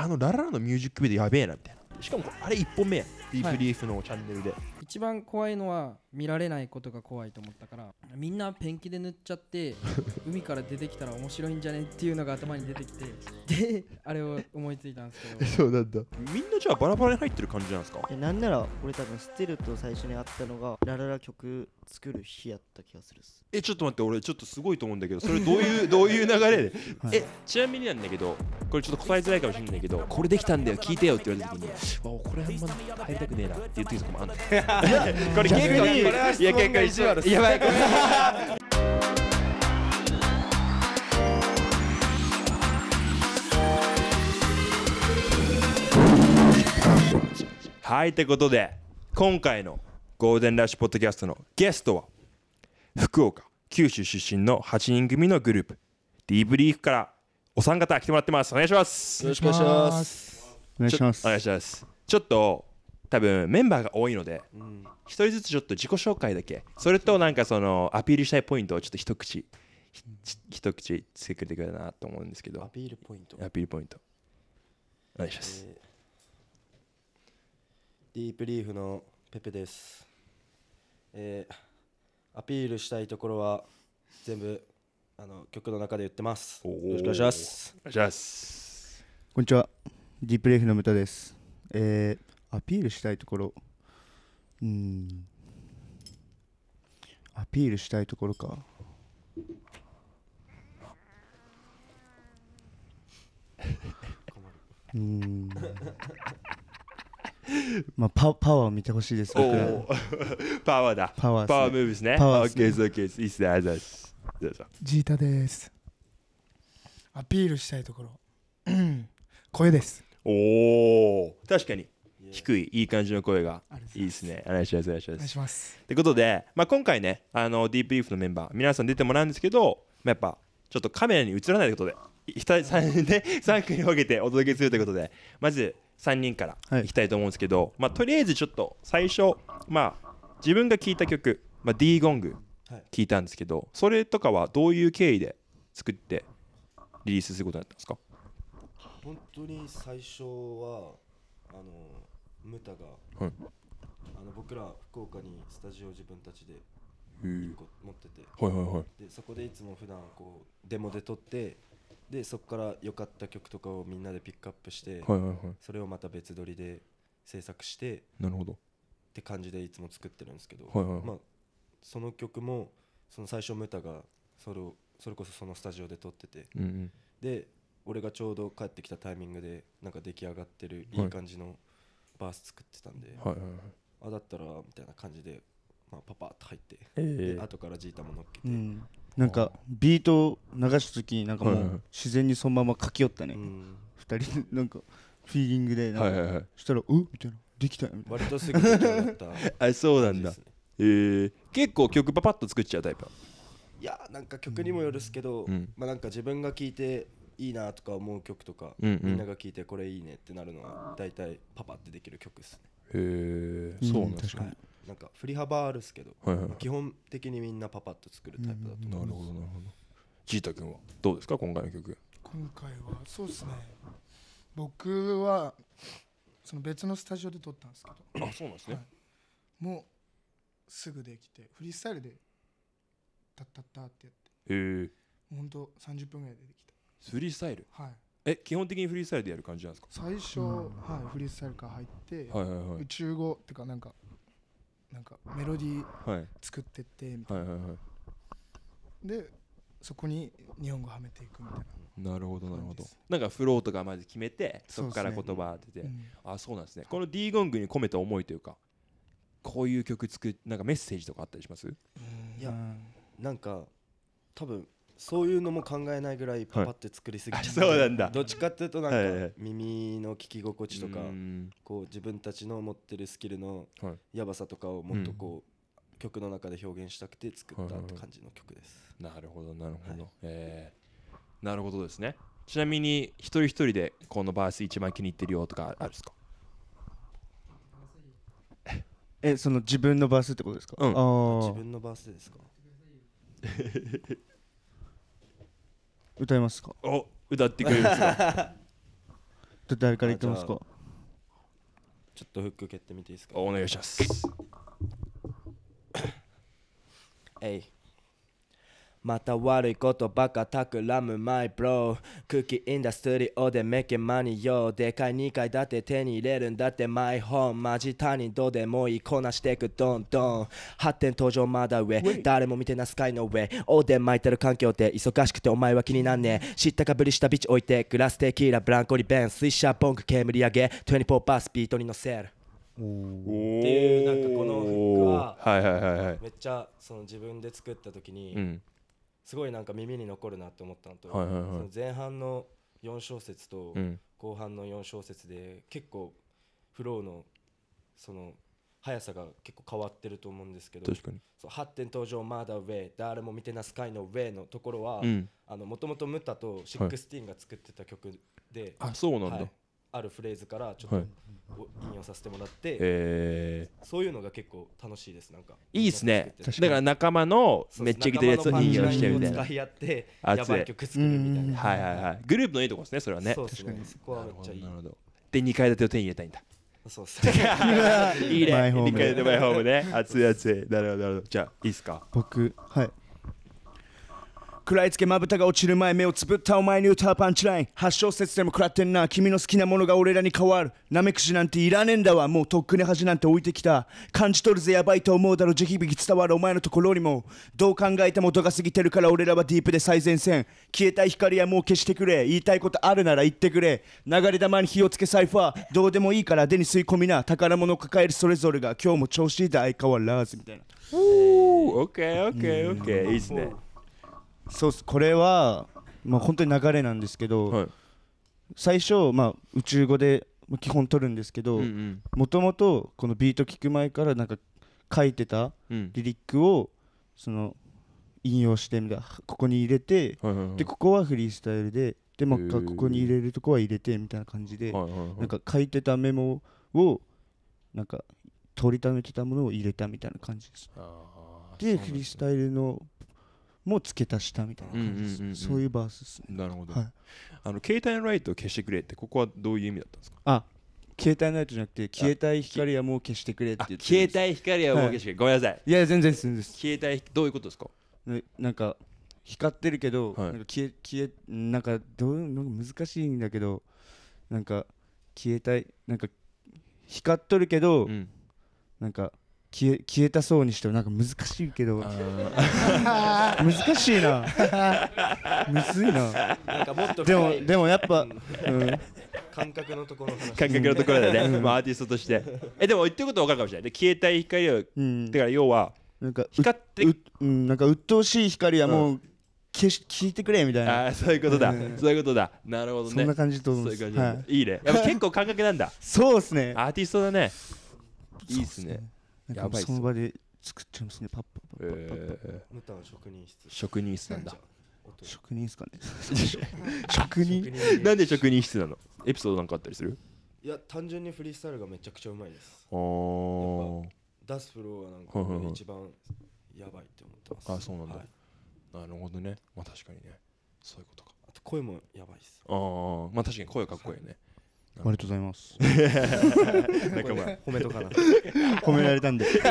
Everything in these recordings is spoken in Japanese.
あのラララのミュージックビデオやべえなみたいな。しかもあれ1本目やディープリーフのチャンネルで、一番怖いのは見られないことが怖いと思ったからみんなペンキで塗っちゃって 海から出てきたら面白いんじゃねっていうのが頭に出てきてであれを思いついたんですけど。そうなんだ。みんなじゃあバラバラに入ってる感じなんですか？えなんなら俺多分ステルと最初に会ったのがラララ曲作る日やった気がするっす。えちょっと待って俺ちょっとすごいと思うんだけどそれどういう どういう流れで、はい。えちなみになんだけどこれちょっと答えづらいかもしれないけどこれできたんだよ聞いてよって言われた時に。わこれあんま入りたくねえな。って言っていいとこもあんの。これ結構いや結構一番やばい。これはいということで今回のゴールデンラッシュポッドキャストのゲストは福岡九州出身の8人組のグループディーブリーフからお三方来てもらってます。お願いします。よろしくお願いします。お願いします。お願いします。ちょっと多分メンバーが多いので一人ずつちょっと自己紹介だけ。それとなんかそのアピールしたいポイントをちょっと一口ひ一口つけてくれたらなと思うんですけど。アピールポイント。アピールポイント。お願いします。えーディープリーフのペペです、えーアピールしたいところは全部あの曲の中で言ってます。よろしくお願いします。お願いします。こんにちは。ディープレイフのムタです。えー、アピールしたいところ。うーん。アピールしたいところか。うーんまあパパワーを見てほしいです パワーだ。パワーね。パワームーブですね。パワーオッケーですオッケーいいっすね。ありがとうございます。ジータです。アピールしたいところ。う ん声です。おお確かに。低いいい感じの声が。ありがとうございいですね。お願いしますお願いします。します。ということで、まあ、今回ねあのディープリーフのメンバー皆さん出てもらうんですけど、まあ、やっぱちょっとカメラに映らないということでい二人3人で3組に分けてお届けするということでまず3人からはい。いきたいと思うんですけど、まあ、とりあえずちょっと最初、まあ、自分が聴いた曲、まあ、D ゴングはい。聴いたんですけどそれとかはどういう経緯で作ってリリースすることになったんですか？本当に最初はあのムタが、はい。あの僕ら福岡にスタジオ自分たちでへ1個持ってて。はいはいはい。でそこでいつも普段こうデモで撮ってでそこから良かった曲とかをみんなでピックアップして、はいはいはい。それをまた別撮りで制作してなるほど。って感じでいつも作ってるんですけど、はいはいはい。まあ、その曲もその最初ムタがそれをそれこそそのスタジオで撮っててうんうん。で俺がちょうど帰ってきたタイミングでなんか出来上がってるはい。いい感じのバース作ってたんで、はいはいはい。あだったらみたいな感じで、まあ、パパッと入って、え。で後からジータも乗っけて、うんなんかビートを流した時になんかもう自然にそのまま書き寄ったね、うん。二人でなんかフィーリングでなんか、したら「うみたい。な「できたよ」みたい割とすぐ出来上がった。あそうなんだ。ね。えー、結構曲パパッと作っちゃうタイプいやなんか曲にもよるっすけど、うん。まあなんか自分が聴いていいなとか思う曲とか、うんうん。みんなが聴いてこれいいねってなるのは大体パパってできる曲ですね。へえうん。そうなんです確かねになんか振り幅あるっすけど、はいはい基本的にみんなパパッと作るタイプだとなるほどなるほど。ジータ君はどうですか今回の曲。今回はそうですね。僕はその別のスタジオで撮ったんですけど、あそうなんですね、はい。もうすぐできてフリースタイルでタッタッタってやって、へえ。もう本当30分ぐらいでできフリースタイル？た。はい。え基本的にフリースタイルでやる感じなんですか？最初、はいフリースタイルから入って、はいはいはい。宇宙語ってかなんかなんかメロディーはい。作ってってみたいはいはいはい。な。でそこに日本語はめていくみたいな。なるほどなるほど。なんかフローとかまず決めてそこから言葉当てて、うん。あそうなんですね。この D ゴングに込めた思いというかこういう曲作っなんかメッセージとかあったりします？いやなんか多分そういうのも考えないぐらいパパって作りすぎてて、あそうなんだ。どっちかっていうとなんはいはいはい。か耳の聞き心地とか、うん。こう自分たちの持ってるスキルのはい。やばさとかをもっとこう、曲の中で表現したくて作ったって感じの曲です、なるほどなるほど、え。ーなるほどですね。ちなみに一人一人でこのバース一番気に入ってるよとかあるんですか？えその自分のバースってことですか、うん。自分のバースですか？歌いますか？お歌ってくれるんですか？誰から言ってますか？あちょっとフック蹴ってみていいですか？お願いします。えいまた悪いことばっか企むマイブロークッキーインダストリオでメケマニよでかい2階建て手に入れるんだってマイホームマジ他人どうでもいいこなしてくどんどん。発展登場まだ上。誰も見てなスカイの上。オーデン巻いてる環境で忙しくてお前は気になんねえ。知ったかぶりしたビッチ置いてグラステキーラブランコリベンスイシャーボンク煙上げ24バー。スビートに乗せる。っていうなんかこのフックははいはいはいはい。めっちゃその自分で作った時に、うんすごいなんか耳に残るなって思ったのと、はいはいはい。その前半の4小節とうん。後半の4小節で結構フローのその速さが結構変わってると思うんですけど確かに。そう発展登場まだ上誰も見てな sky の上のところはうん。もともとムタとシックスティーンが作ってた曲で、あそうなんだ、はいあるフレーズからちょっと引用させてもらって、えそういうのが結構楽しいです。なんかー、いいっすね。だから仲間のめっちゃきてるやつを引用してみたいな。使い合って熱い。やばい曲作るみたいな。はいはいはい。グループのいいとこですねそれはね。そうですね。そこはめっちゃいい。なるほどで2階建てを手に入れたいんだ。そうですね。いいね。マイホーム。2階建てマイホームね。熱い熱い。なるほどなるほど。じゃあいいっすか？僕はい食らいつけまぶたが落ちる前目をつぶったお前に歌うパンチライン。8小節でも食らってんな。君の好きなものが俺らに変わる。なめくじなんていらねえんだわ。もうとっくに恥なんて置いてきた。感じ取るぜやばいと思うだろ地響き伝わるお前のところにも。どう考えても度が過ぎてるから俺らはディープで最前線。消えたい光はもう消してくれ。言いたいことあるなら言ってくれ。流れ玉に火をつけサイファー。どうでもいいから手に吸い込みな。宝物を抱えるそれぞれが。今日も調子いいで相変わらずみたいな。オッケーオッケーオッケーいいっすね。そうっす。これはまあ本当に流れなんですけど、はい。最初まあ宇宙語でまあ基本取るんですけどもともとこのビート聞く前からなんか書いてたうん。リリックをその引用してみたいなここに入れてでここはフリースタイルででもう一回へー。ここに入れるとこは入れてみたいな感じでなんか書いてたメモをなんか取りためてたものを入れたみたいな感じです。でフリースタイルのも付け足したみたいな感じです、そういうバースですね。なるほど、はい。あの携帯のライトを消してくれってここはどういう意味だったんですか？あ携帯のライトじゃなくて消えたい光はもう消してくれってあ言って携帯帯光はもう消してくれ、ごめんなさい。いや全然全然です。携帯どういうことですか？ねなんか光ってるけど、はい。なんか消え消えなんかどうなんか難しいんだけどなんか消えたいなんか光っとるけど、うん。なんか消え消えたそうにしてもなんか難しいけど。あ 難しいな。むずいな。なんかもっとでもでもやっぱ、うん、感覚のところ感覚のところでね、まあ、アーティストとして。えでも言ってることは分かるかもしれない。で消えたい光をうん。だから要はなんかう光ってううんなんか鬱陶しい光はもう消し聞いてくれみたいな。ああそういうことだ、うん。そういうことだ。なるほどね。そんな感じと思そういううんです。はい感じなんだ、い、いね。やっぱ結構感覚なんだ。そうですね。アーティストだね。いいっすねなんかやばいっすその場で作っちゃうんですね。パッパッパッパッパッパッ。えムタの職人室。ー、職人室なんだ。音職人ですかね。職人。職人。なんで職人室なの？エピソードなんかあったりする？いや単純にフリースタイルがめちゃくちゃうまいです。あー。出すフローがなんか一番やばいって思ってます。あそうなんだ。はい。なるほどね。まあ確かにね。そういうことか。あと声もやばいですああまあ確かに声かっこいいよねありがとうございます。なんかまあ褒めとかな。褒められたんで。いいね。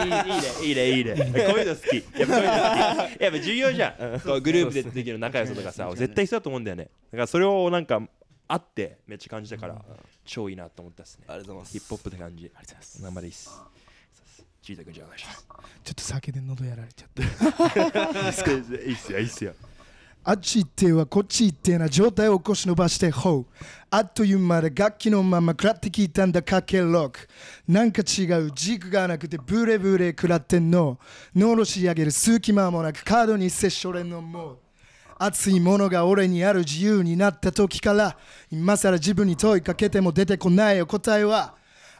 いいねいいね。こういうの好き。やっぱこういうの好き。やっぱ重要じゃん。こうグループでできる仲良さとかさ絶対必要だと思うんだよね。だからそれをなんかあってめっちゃ感じたから超いいなと思ったっすね。ありがとうございます。ヒップホップって感じ。ありがとうございます。頑張りっす。ちいたくんじゃお願いします。ちょっと酒で喉やられちゃった。いいっすよいいっすよあっち行ってはこっち行ってな状態を腰伸ばしてほう。あっという間で楽器のまま食らって聞いたんだかけロック。なんか違う軸がなくてブレブレ食らってんの。脳の仕上げる数奇間もなくカードに接しょれんのもう。熱いものが俺にある自由になった時から今さら自分に問いかけても出てこないよ答えは。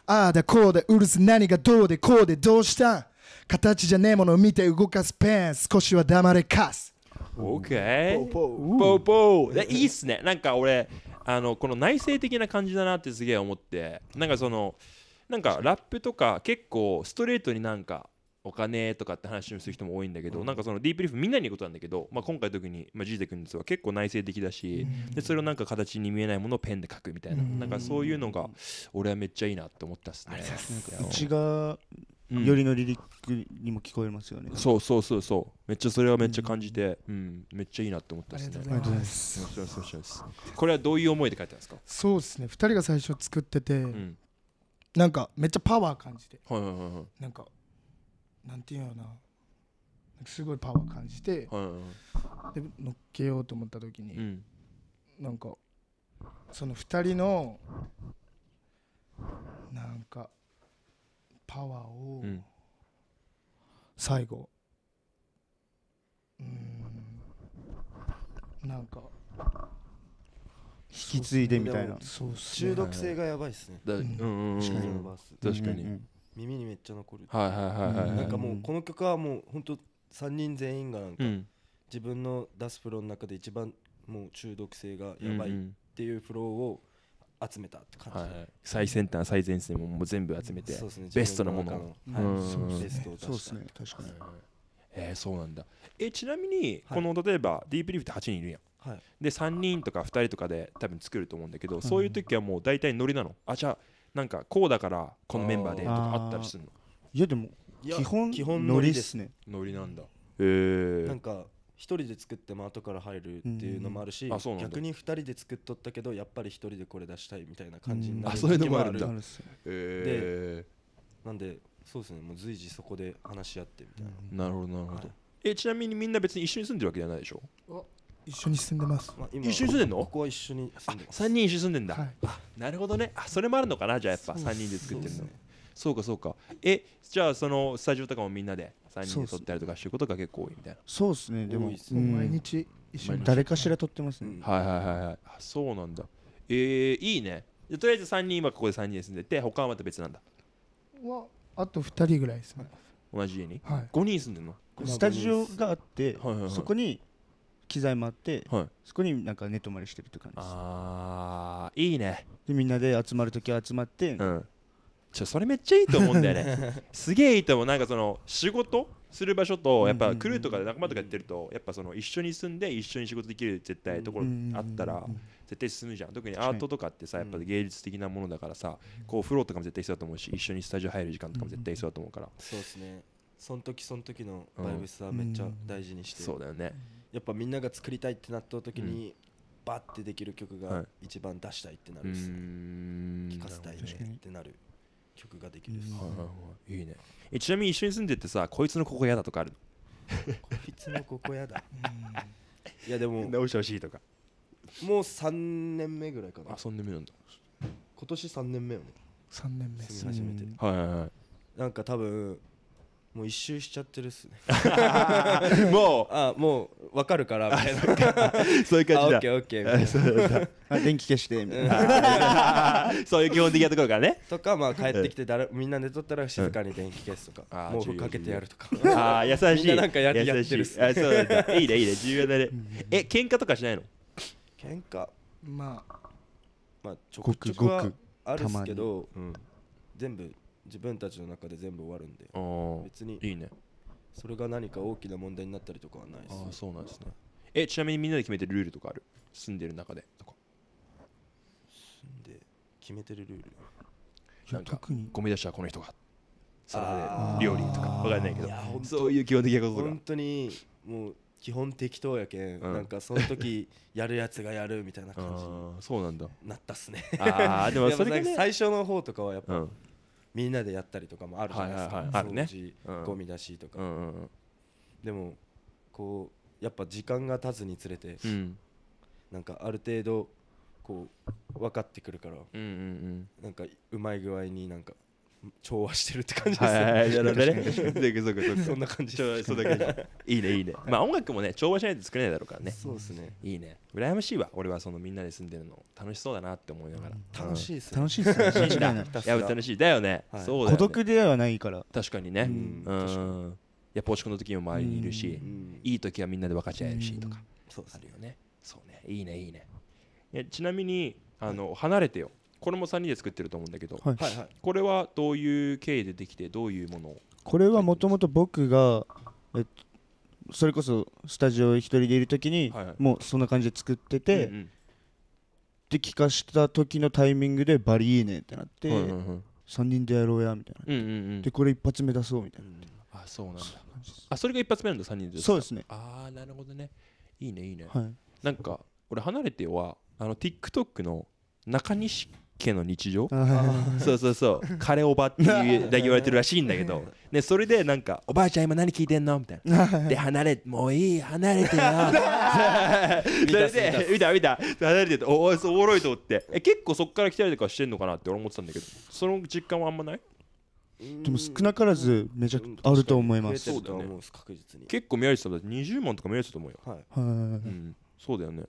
ああだこうだうるせ何がどうでこうでどうした形じゃねえものを見て動かすペン。少しは黙れかす。オッケーポーポーでいいっすね。なんか俺あのこの内省的な感じだなってすげえ思って。なんかそのなんかラップとか結構ストレートになんかお金とかって話をする人も多いんだけど、なんかそのディープリーフみんなに言うことなんだけど、まあ、今回特に、まあ、ジーゼ君は結構内省的だし、でそれをなんか形に見えないものをペンで書くみたいな、なんかそういうのが俺はめっちゃいいなって思ったっすね。いや内側うん。よりのリリックにも聞こえますよね、そうそうそうそう。めっちゃそれはめっちゃ感じて、うん。めっちゃいいなって思った。っすねありがとうございます。これはどういう思いで書いてあるんですか、そうですね。2人が最初作ってて、うん、なんかめっちゃパワー感じて。はいはいはいはい。なんかなんていうのかな。すごいパワー感じてはいはいはい。で乗っけようと思った時に、うん。なんかその2人のなんかパワーをうん。最後。うーん。なんか。引き継いでみたいな。そうっすね。中毒性がやばいっすね。だうんうん確かに、うんうん耳にめっちゃ残るはいはいはいはいはい。なんかもうこの曲はもうほんと3人全員がなんかうん。自分の出すプロの中で一番もう中毒性がやばいっていうフローを集めたって感じ。はい。はい、最先端最前線ももう全部集めて、そうですね。ベストなものを。はい。ベストを出した。そうですね。確かに。えー、そうなんだ。えちなみにはい。この例えばディープリーフって8人いるやん。はい。で3人とか2人とかで多分作ると思うんだけど、そういう時はもう大体ノリなの？あじゃあなんかこうだからこのメンバーでとかあったりするの？いやでも基本基本ノノリですね。ノリなんだ。へえなんか一人で作っても後から入るっていうのもあるしうん逆に二人で作っとったけどやっぱり一人でこれ出したいみたいな感じになるうん。あそういうのもあるんだ。時ある。っすねへなんでそうですね。もう随時そこで話し合ってみたいな、えなるほどなるほど、はい。えちなみにみんな別に一緒に住んでるわけじゃないでしょ？一緒に住んでます。まあ、今一緒に住んでんの？ここは一緒に住んでます。3人一緒に住んでんだ、はい。あなるほどね。あそれもあるのかなじゃあやっぱ3人で作ってるの。ねそうかそうか。えじゃあそのスタジオとかもみんなで3人で撮ったりとかしてることが結構多いみたいな。そうですね。でも毎日一緒に。誰かしら撮ってますね。うん。はいはいはいはい。あそうなんだ。えー、いいね。とりあえず3人今ここで3人で住んでて他はまた別なんだ。はあと2人ぐらいです。ね同じ家に？はい。5人住んでんの？スタジオがあってはいはいはい。そこに機材もあってはい。そこになんか寝泊まりしてるって感じです。あーいいね。でみんなで集まるときは集まってうんちょそれめっちゃいいと思うんだよね。すげえいいと思う。なんかその仕事する場所とやっぱクルーとかで仲間とかやってるとやっぱその一緒に住んで一緒に仕事できる絶対ところあったら絶対進むじゃん。特にアートとかってさやっぱ芸術的なものだからさこうフローとかも絶対必要だと思うし一緒にスタジオ入る時間とかも絶対必要だと思うから。そうですね。その時その時のバイブスはめっちゃ大事にして、そうだよね。やっぱみんなが作りたいってなった時に、バッてできる曲はい。が一番出したいってなるっすね、ん。聴かせたいねってなる曲ができるはいはいはい。いいね。えちなみに一緒に住んでてさこいつのここ嫌だとかあるこいつのここやだ。いやでも直してほしいとか。もう3年目ぐらいかな。あそんな目なんだ。今年3年目よね。3年目。です住み始めて、はいはいはい。なんか多分もう一周しちゃってるっすね。も あもう分かるからみたいな。う そういう感じあオッケーオッケーみたいな。あ電気消してみたいな。だ そういう基本的なところからね。とかまあ帰ってきて誰みんな寝とったら静かに電気消すとか毛布かけてやるとか。ああ優しい。みんななんかや優しい。やってるっすあそうなんだいいねいいね。重要だね。え喧嘩とかしないの？喧嘩？まあ。まあちょごくくちょくはあるっすけどうん。全部自分たちの中で全部終わるんで。別に。いいね。それが何か大きな問題になったりとかはないです。ああそうなんですね。えちなみにみんなで決めてるルールとかある？住んでる中でとか。で決めてるルール。なんか特に。ゴミ出しはこの人がサあラで料理とか。わかんないけど。そういう基本的なことが本当にもう基本適当やけん、うん。なんかその時 やるやつがやるみたいな感じにああそうなんだ。なったっすね。ああでも それがね。最初の方とかはやっぱ、うんみんなでやったりとかもあるじゃないですか、はいはいはい。掃除うん。ゴミ出しとか、うんうんうん。でもこうやっぱ時間が経つにつれて、うん。なんかある程度こう分かってくるからうんうん。なんかうまい具合になんか調和してるって感じはいはいはいですなるほどね。そんな感じそうだけいいねいいね。まあ音楽もね調和しないと作れないだろうからね。そうですね。いいね。羨ましいわ。俺はそのみんなで住んでるの楽しそうだなって思いながら。楽しいですね。楽しいっすね。楽しいな。間違いな。いいや楽しい。だよね。はい。そうだよね。孤独ではないから。確かにね。うん。うん。やっぱ落ち込んだ時も周りにいるしうん。いい時はみんなで分かち合えるしとかそうですね。あるよね。そうね。いいねいいね。えちなみにあの離れてよこれも3人で作ってると思うんだけどはい。はいはい。これはどういう経緯でできてどういうものをこれはもともと僕が、えっと、それこそスタジオ一人でいる時に、はいはい。もうそんな感じで作ってて、うんうん。で聞かした時のタイミングでバリいいねってなって、うんうんうん3人でやろうやみたいな、うんうんうん。でこれ一発目出そうみたいな、あそうなんだ。あそれが一発目なんだ3人でそうですね。ああなるほどね。いいねいいね。はい。なんか俺離れてよはあの TikTok の中西家の日常？そうそうそう。カレおばっていうだけ言われてるらしいんだけど。ねそれでなんかおばあちゃん今何聞いてんの？みたいな。で離れもういい離れてよ。それで見た見た。離れてておおそうおもろいと思って。え結構そっから来たりとかしてんのかなって俺思ってたんだけど。その実感はあんまない？でも少なからずめちゃくあると思います。増えてると思うんです確実に。結構見られてたんだって。20万とか見られてたと思うよ。はい。はい。うん。そうだよね。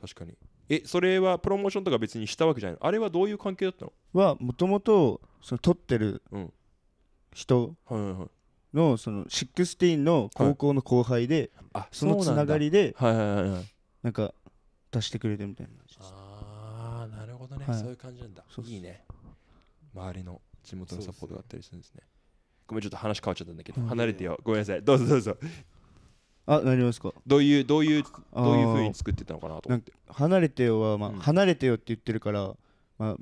確かにえそれはプロモーションとか別にしたわけじゃないの？あれはどういう関係だったの？はもともとその撮ってるうん。人はいはいはい。のその16の高校の後輩で、あそのつながりりではいはいはいはい。なんか出してくれてみたいな。感じですああなるほどね、はい。そういう感じなんだ。そういいね。周りの地元のサポートがあったりするんですね。ごめんちょっと話変わっちゃったんだけど、うん。離れてよ。ごめんなさい。どうぞどうぞあなりますか。どういうどういうどういう風に作ってたのかなと思って。離れてよは、まあうん。離れてよって言ってるから、まあ、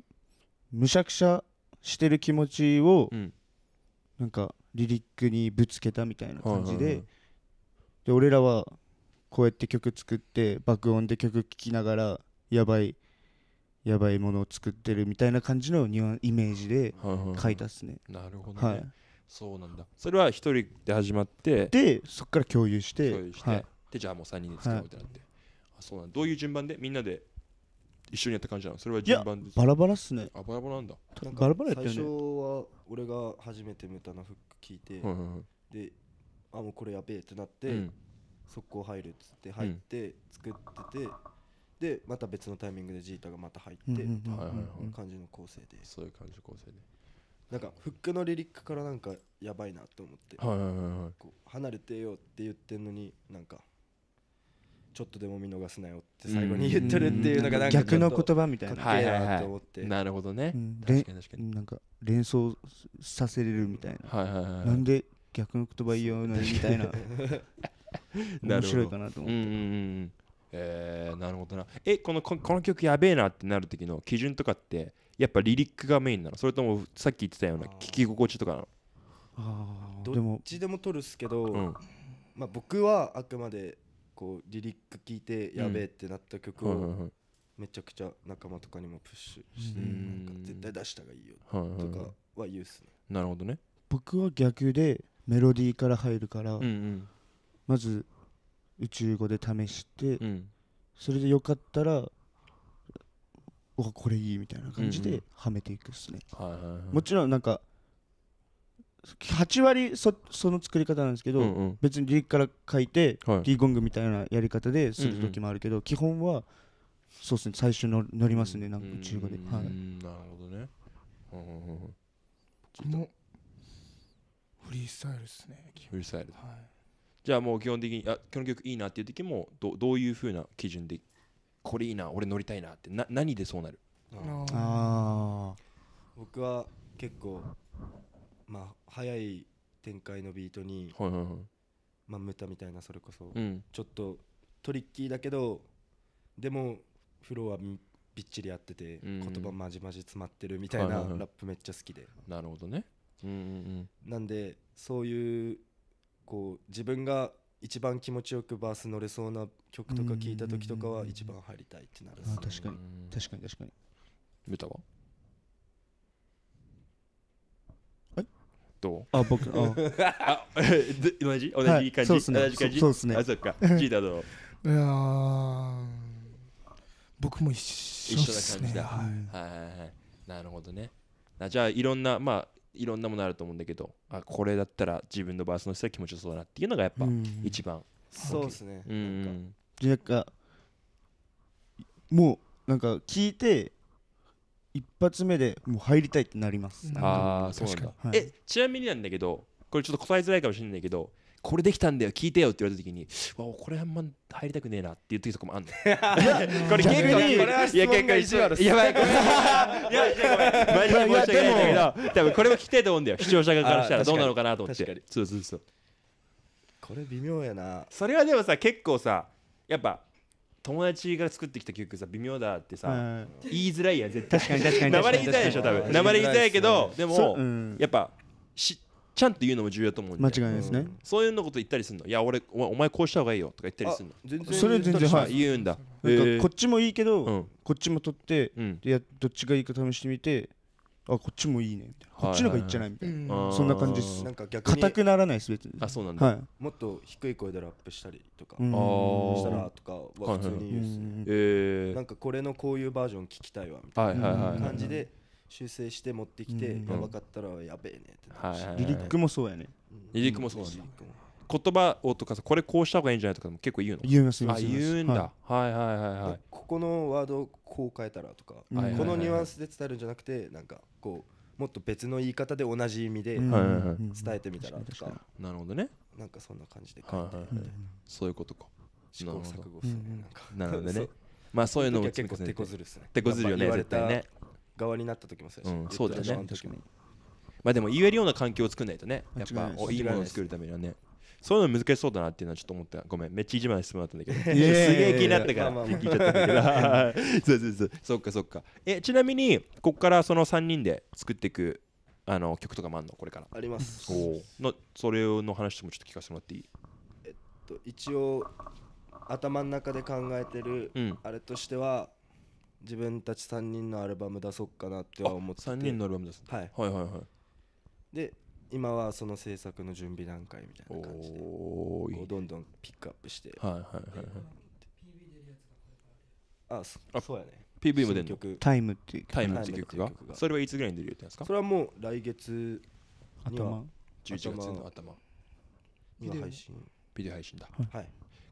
むしゃくしゃしてる気持ちを、うん。なんかリリックにぶつけたみたいな感じで,、はいはいはい。で俺らはこうやって曲作って爆音で曲聴きながらやばいやばいものを作ってるみたいな感じのニュアンイメージではいはいはい。書いたっすね、なるほどね、はいそうなんだ。それは一人で始まってでそっから共有して共有して、はい、でじゃあもう3人で作ろうってなって、あそうなんだ。どういう順番でみんなで一緒にやった感じなの？それは順番です。バラバラっすね。あバラバラなんだ。なんかバラバラやった最初は俺が初めてムタのフック聞いて、はいはいはいであもうこれやべえってなって、うん。速攻入るっつって入って作ってて、でまた別のタイミングでジータがまた入って、うんうんうんうん。はいはいはい。感じの構成で。そういう感じの構成でなんかフックのリリックからなんかやばいなと思って、はいはいはいはい。こう離れてよって言ってんのになんかちょっとでも見逃すなよって最後に言ってるっていうのがなんか逆の言葉みたいな、かっけえなと思って、なるほどね、うん。確かに確かに、なんか連想させれるみたいな、はいはいはいはい。なんで逆の言葉言おうのにみたいな。なるほど面白いかなと思って、うんうんうんえー、なるほどな。えこのここの曲やべえなってなる時の基準とかってやっぱリリックがメインなの？それともさっき言ってたような聞き心地とかなの？どあーでもっちでも。取るっすけど、うん。まあ、僕はあくまでこうリリック聞いてやべえってなった曲をめちゃくちゃ仲間とかにもプッシュしてうん。なんか絶対出した方がいいよとかは言うっすね。なるほどね。僕は逆でメロディーから入るから、うんうん。まず宇宙語で試して、うん。それでよかったらうわこれいいみたいな感じうんうん。ではめていくっすね、もちろんなんか8割そその作り方なんですけど、うんうん。別にリリックから書いて、はい。D ゴングみたいなやり方でする時もあるけど、基本はそうですね最初の乗りますね、なんか宇宙語で、うんはい、なるほどね。うんフリースタイルですね基フリースタイル。本はい。じゃあもう基本的にあこの曲いいなっていう時もどどういうふうな基準でこれいいな俺乗りたいなってな何でそうなる？あ僕は結構まあ速い展開のビートにはいはいはい。まあムタみたいなそれこそうん。ちょっとトリッキーだけどでもフローはみびっちりやっててうん。言葉まじまじ詰まってるみたいなはいはいはい。ラップめっちゃ好きで。なるほどね。うんうん。なんでそういうこう自分が一番気持ちよくバース乗れそうな曲とか聴いた時とかは一番入りたいってなる。確かに。うん。確かに確かに。メタははい。どあ僕あ。うあで同じ？同はい。じ感じ、そうっすね。同じ感じ？そうそうっすね。あそっか。ジータどう？いやー。僕も一緒一緒な感じだ。ねはい。はいはいはい。なるほどね。あじゃあいろんなまあいろんなものあると思うんだけどあこれだったら自分のバースの人は気持ちよそうだなっていうのがやっぱうん。一番。そうですね。うなんか。んでなんかもうなんか聞いて一発目でもう入りたいってなります、うんああそうなんだ、確かにはい。えちなみになんだけどこれちょっと答えづらいかもしれないけどこれできたんだよ聞いてよって言われた時にわこれあんま入りたくねえなっていう時とかもあんの。これ結構逆にこれは質問が意地悪やばいごめんいやいやごめん。マジで申し訳ないんだけど多分これも聞きたいと思うんだよ。視聴者側からしたらどうなのかなと思って。確かに。そうそうそう。これ微妙やな。それはでもさ結構さやっぱ友達が作ってきた曲さ微妙だってさ、うん。言いづらいやん絶対。確かに確かに生で 言いづらいでしょ多分。生で言いづらいけどでそう。も、うん。やっぱしちゃんと言うのも重要だと思うんで間違いないですね。そういうのこと言ったりするの。いや俺おお前こうした方がいいよとか言ったりするの。全然。それ全然あはい。言うんだ。なんこっちもいいけど、うん。こっちも取ってうん。でやどっちがいいか試してみてあこっちもいいね。みたい。なこっちの方がいいんじゃないみたいな、そんな感じです。なんか逆に硬くならないです別に。あそうなんだ、はい、もっと低い声でラップしたりとかしたらとかは普通にう言うっすね。なんかこれのこういうバージョン聞きたいわみたいはいはいはいはない。感じで修正して持ってきてうん。やばかったらやべえねってなるし。はいはいリリックもそうやね。うん。リリックもそうなんだリリックも言葉をとかさこれこうした方がいいんじゃないとかも結構言うの言います言いあます。言うんだ、ははい、はいはいはい。はいここのワードこう変えたらとかいはいはい。このニュアンスで伝えるんじゃなくてなんかこうもっと別の言い方で同じ意味でうんはいはいはい。伝えてみたらと確かかなるほどね。なんかそんな感じではいはいはい書い。てそういうことか。試行錯誤っすねなんか。なるほどね。そうまあそういうのも時は結構手こるずるっすね。手こずるよねやっぱ言われ絶対ね。た側になった時もそうやしうんそうだよね。まあでも言えるような環境を作んないとねやっぱいないものを作るためにはね。そういうの難しそうだなっていうのはちょっと思った。ごめんめっちゃ意地悪な質問だったんだけど。すげえ気になったから聞いちゃったんだけどそうそうそう。そっかそっか。えちなみにここからその3人で作っていくあの曲とかもあんの？これから。あります。おおのそれの話もちょっと聞かせてもらっていい？と一応頭の中で考えてるうん。あれとしては自分たち3人のアルバム出そうかなっては思ってて。3人のアルバムですはい。はいはいはい。で今はその制作の準備段階みたいな感じで。どんどんピックアップして。はいはいはいはい。あそあそうやね。PV も出んの？タイムっていうタイムっていう曲がタイムっていう曲が。それはいつぐらいに出る予定ですか？それはもう来月には。頭。11月の頭。には配信。ビデオ。配信だ。はい。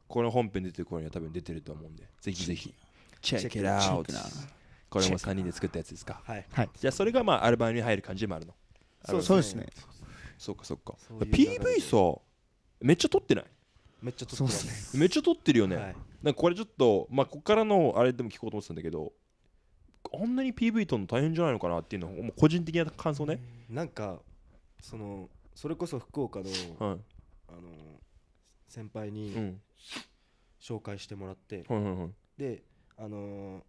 この本編出てる頃には多分出てると思うんで。ぜひぜひ Check it out これも3人で作ったやつですか？はい。じゃあそれがまあアルバムに入る感じでもあるの。そうそうですね。そっかそっか。そういう流れで PV さめっちゃ撮ってない？めっちゃ撮ってます。めっちゃ撮ってるよね、はい。なんかこれちょっとまあここからのあれでも聞こうと思ってたんだけどあんなに PV 撮るの大変じゃないのかなっていうのはもう個人的な感想ね、なんかそのそれこそ福岡のはい。あの先輩にうん。紹介してもらってはいはいはい。であの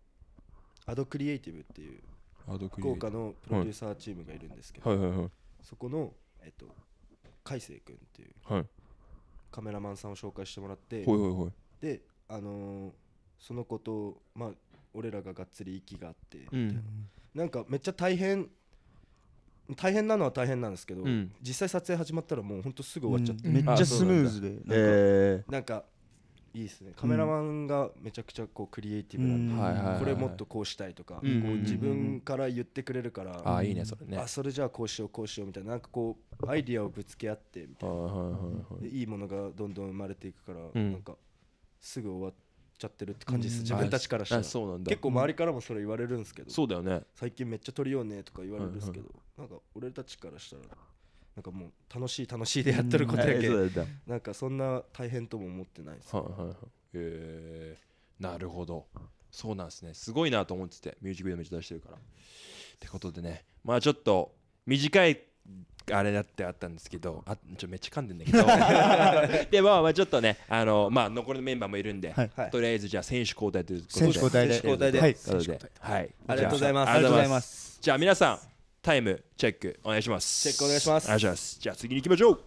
アドクリエイティブっていう福岡のプロデューサーチームがいるんですけどはいはいはい。そこのえっと海星君っていうはい。カメラマンさんを紹介してもらってほいほいほい。であのーその子とまあ俺らががっつり息があって、うんなんかめっちゃ大変大変なのは大変なんですけど、うん。実際撮影始まったらもうほんとすぐ終わっちゃって、うん。めっちゃスムーズで。なんかえ。なんかいいですね。カメラマンがめちゃくちゃこうクリエイティブなんで、これもっとこうしたいとか、うんこう自分から言ってくれるから、ああいいねそれね。あそれじゃあこうしようこうしようみたいななんかこうアイディアをぶつけ合ってみたいなはいはいものがどんどん生まれていくから、うん。なんかすぐ終わっちゃってるって感じです、うん。自分たちからしたら。結構周りからもそれ言われるんですけど、そうだよね。最近めっちゃ撮りようねとか言われるんですけど、なんか俺たちからしたらなんかもう楽しい楽しいでやってることやけ、うだったなんかそんな大変とも思ってないです、はいはいはいえ。ー、なるほど。そうなんですね。すごいなと思ってて。ミュージックビデオめっちゃ出してるから。ってことでね。まあちょっと短いあれだってあったんですけどあちょめっちゃ噛んでんだけど。でもまあちょっとねあのまあ残りのメンバーもいるんで、はい。はい。とりあえずじゃあ選手交代ということで。選手交代で。ありがとうございます。ありがとうございます。じゃあ皆さんタイムチェックお願いします。チェックお願いします。お願いします。じゃあ次に行きましょう。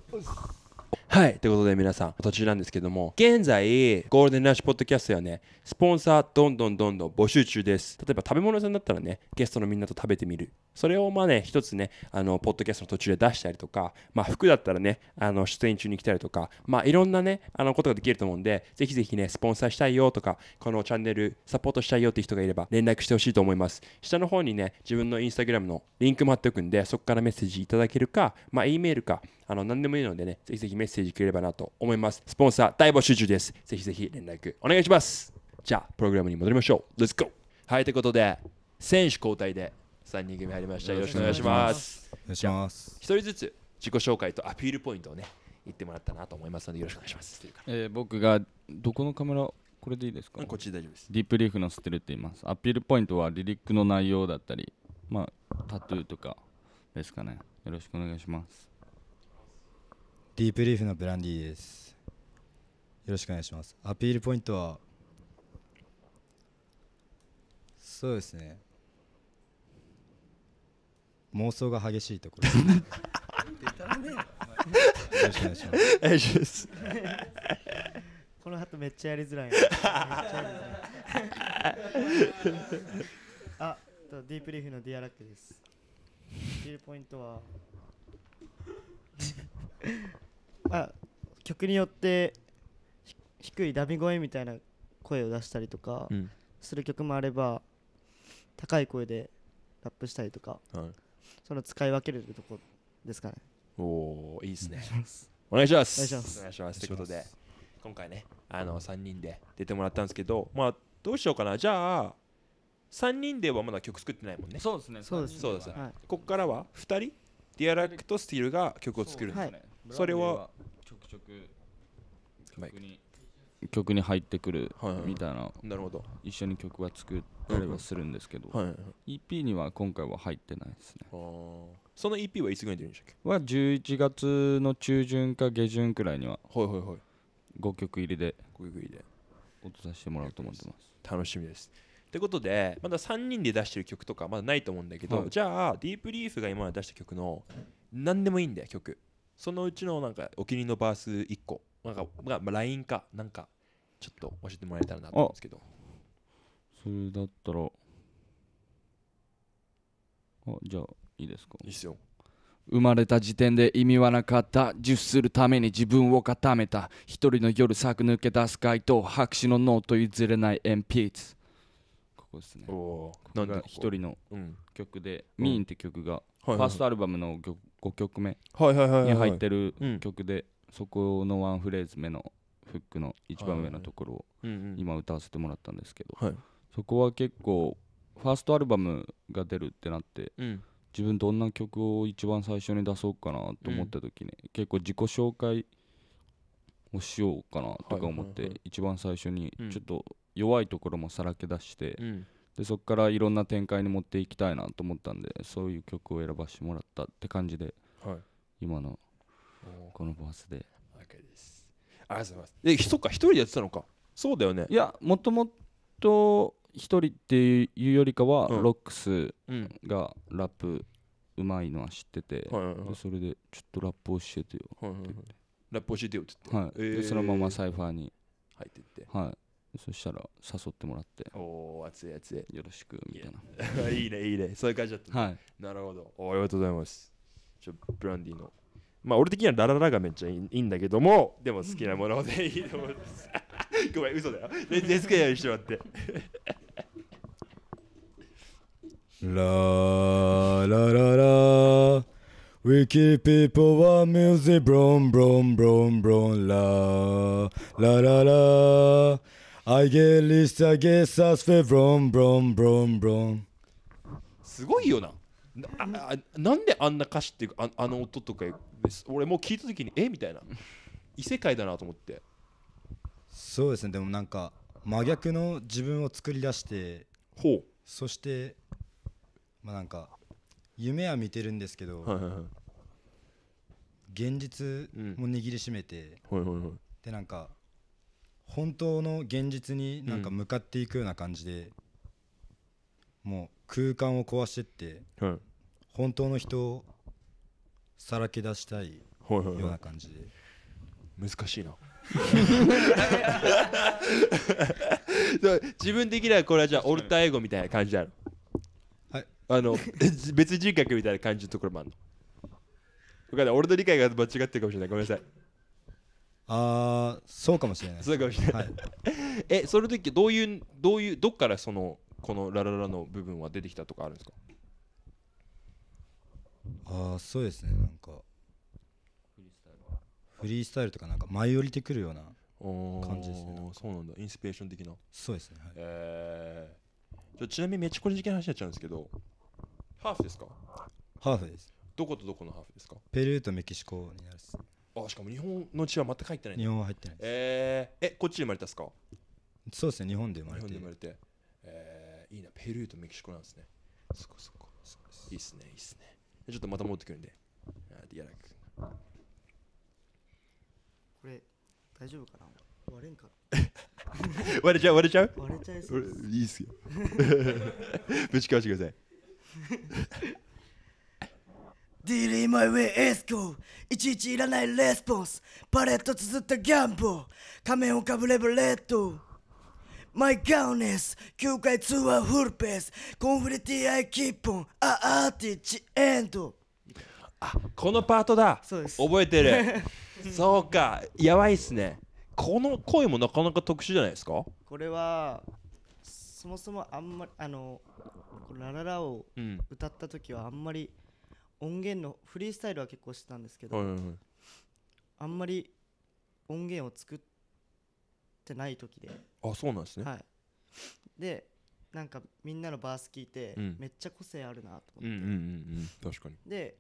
はい。ということで皆さん途中なんですけども現在ゴールデンラッシュポッドキャストはね。スポンサーどんどんどんどん募集中です。例えば食べ物屋さんだったらねゲストのみんなと食べてみるそれをまあね一つねあのポッドキャストの途中で出したりとかまあ服だったらねあの出演中に来たりとかまあいろんなねあのことができると思うんでぜひぜひねスポンサーしたいよとかこのチャンネルサポートしたいよって人がいれば連絡してほしいと思います。下の方にね自分のインスタグラムのリンクも貼っておくんでそこからメッセージいただけるかまあ E メールかあの何でもいいのでねぜひぜひメッセージくれればなと思います。スポンサー大募集中です。ぜひぜひ連絡お願いします。じゃあプログラムに戻りましょう。Let's go! はいということで選手交代で3人組入りました。よろしくお願いします。お願いします。一人ずつ自己紹介とアピールポイントをね言ってもらったなと思いますのでよろしくお願いします。えー僕がどこのカメラこれでいいですか？こっちで大丈夫です。ディープリーフのステルって言いますアピールポイントはリリックの内容だったりまあタトゥーとかですかね。よろしくお願いします。ディープリーフのブランディです。よろしくお願いします。アピールポイントはそうですね妄想が激しいところ。ですねよろしくお願いします。大丈夫ですこの後めっちゃやりづらいな。めっちゃやりづらい。あと Deep Leaf のディアラックです。アピールポイントは？あ曲によってひ低いダミ声みたいな声を出したりとかうん。する曲もあれば高い声でラップしたりとか。はいその使い分けれるとこですかね。おおいいですね。お願いします。お願いします。お願いします。ということで今回ねあの3人で出てもらったんですけどまあどうしようかな。じゃあ3人ではまだ曲作ってないもんね。そうですね。そうですそうです。はい。こっからは2人ディアラックとスティールが曲を作るんで。すはい。それはちょくちょく曲に曲に入ってくるみたいななるほど。一緒に曲は作ったりはするんですけどはいはい。はい EP には今回は入ってないですね。その EP はいつぐらいに出るんでしたっけ？は11月の中旬か下旬くらいにははいはいはい。5曲入りでグイグイで。落とさせてもらおうと思ってます。楽しみです。ってことでまだ3人で出してる曲とかまだないと思うんだけど、はい。じゃあディープリーフが今まで出した曲の何でもいいんだよ曲。そのうちのなんかお気に入りのバース1個。なんか、まあ、まあ LINE かなんかちょっと教えてもらえたらなと思うんですけど。それだったら。あじゃあいいですか。いいっすよ。生まれた時点で意味はなかった。熟するために自分を固めた。一人の夜咲く抜け出す街灯白紙のノート譲れない鉛筆。ここですね。お一人のうん曲で「うん。 Mean って曲がはいフはい。ァーストアルバムの曲5曲目に入ってるうん。曲でそこのワンフレーズ目のフックの一番上のところをうんうん。今歌わせてもらったんですけどはい。そこは結構ファーストアルバムが出るってなってうん。自分どんな曲を一番最初に出そうかなと思った時に、結構自己紹介をしようかなとか思って一番最初にうんちょっと弱いところもさらけ出して、うん。でそこからいろんな展開に持っていきたいなと思ったんでそういう曲を選ばせてもらったって感じではい。今のおこのバースでありがとうございます。えそっか一人でやってたのか。そうだよね。いやもともと一人っていうよりかは、うん。ロックスうん。がラップうまいのは知ってて、はいはいはい。でそれでちょっとラップ教えてよはいはいはいラップ教えてよって言って。はい、えー。でそのままサイファーに入っていって。はい。そしたら誘ってもらって。おお熱い熱い。よろしくみたいな。い いねいいね。そういう感じだったねはい。なるほど。おありがとうございます。ちょブランディのまあ俺的にはラララがめっちゃいいんだけども、でも好きなものでいいと思うんす。ごめん、嘘だよ。全然好きにしてもらって。すごいよな。なんであんな歌詞っていうかああの音とかです？俺もう聞いた時にえ？みたいな。異世界だなと思って。そうですね。でもなんか真逆の自分を作り出してほそしてまあなんか夢は見てるんですけど、うはいはいはい。現実も握りしめて、はいはいはい。でなんか本当の現実になんか向かっていくような感じで、もう空間を壊してってはい。本当の人をさらけ出したいはいはいはようない感じで、難しいな。そう自分的にはこれはじゃあオルターエゴみたいな感じなの？はい。あの 別人格みたいな感じのところもあるの？分かんない。俺の理解が間違ってるかもしれない。ごめんなさい。ああそうかもしれない。そうかもしれない、はい、えその時どういうどういうどっからそのこのラララの部分は出てきたとかあるんですか？ああそうですね。なんかフリースタイルとかなんか舞い降りてくるような感じですね。そうなんだ。インスピレーション的な。そうですね、はい、えー、ちょちなみにめっちゃ個人的な話になっちゃうんですけどハーフですか？ハーフです。どことどこのハーフですか？ペルーとメキシコになるっすあしかも日本の血は全く入ってない日本は入ってないです。えー、えこっちで生まれたっすか？そうですね。日本で生日まれて。本で生まれて。えー、いいな。ペルーとメキシコなんですね。そっかそっかいいっすねいいっすね。ちょっとまた持ってくるんで。あディアラックこれ大丈夫かな？割れんか 割れちゃう割れちゃう？割れちゃいそう俺です。いいっすよ。ぶちかわしてください。DD my way エスコいちいちいらないレスポンス。パレット綴ったギャンボ仮面をかぶればレッドマイガウネス9回ツアーフルペース。コンフレティアイキッポン。アアーティチエンド。このパートだ。そうです。覚えてる。そうか。やばいっすね。この声もなかなか特殊じゃないですか？これはそもそもあんまりあのラララをうん。歌った時はあんまり音源のフリースタイルは結構してたんですけど、はいはいはいあんまり音源を作ってない時で、あそうなんですね、はい。でなんかみんなのバース聞いて、うん。めっちゃ個性あるなとうんうん思って、うんうん確かに。で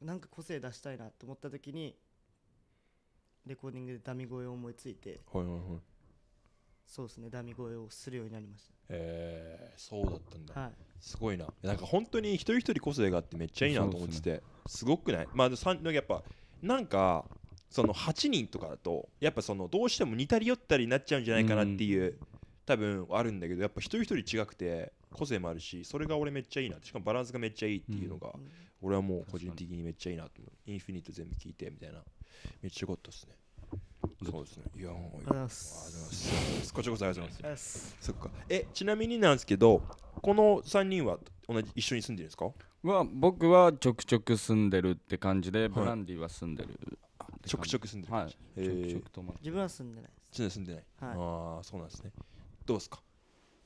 なんか個性出したいなと思った時にレコーディングでダミ声を思いついてはいはいはい。そうですねダミ声をするようになりましえー、そうだったんだ、たはい。すごいな。なんか本当に一人一人個性があってめっちゃいいなと思っててす,、ごくない？まあさんやっぱなんかその8人とかだとやっぱそのどうしても似たり寄ったりになっちゃうんじゃないかなっていう、多分あるんだけどやっぱ一人一人違くて個性もあるしそれが俺めっちゃいいなしかもバランスがめっちゃいいっていうのが、うん。俺はもう個人的にめっちゃいいなと思う。インフィニット全部聞いてみたいな。めっちゃよかったですね。そうですね。いやもうありがとうございます。ありがとうございます。こちらこそありがとうございます。そっか。えちなみになんですけどこの3人は同じ一緒に住んでるんですか？は僕はちょくちょく住んでるって感じで、ブランディは住んでるちょくちょく住んでるはい。ちょくちょく泊まって。自分は住んでないです。住んで住んでない、はい。ああそうなんですね。どうですか？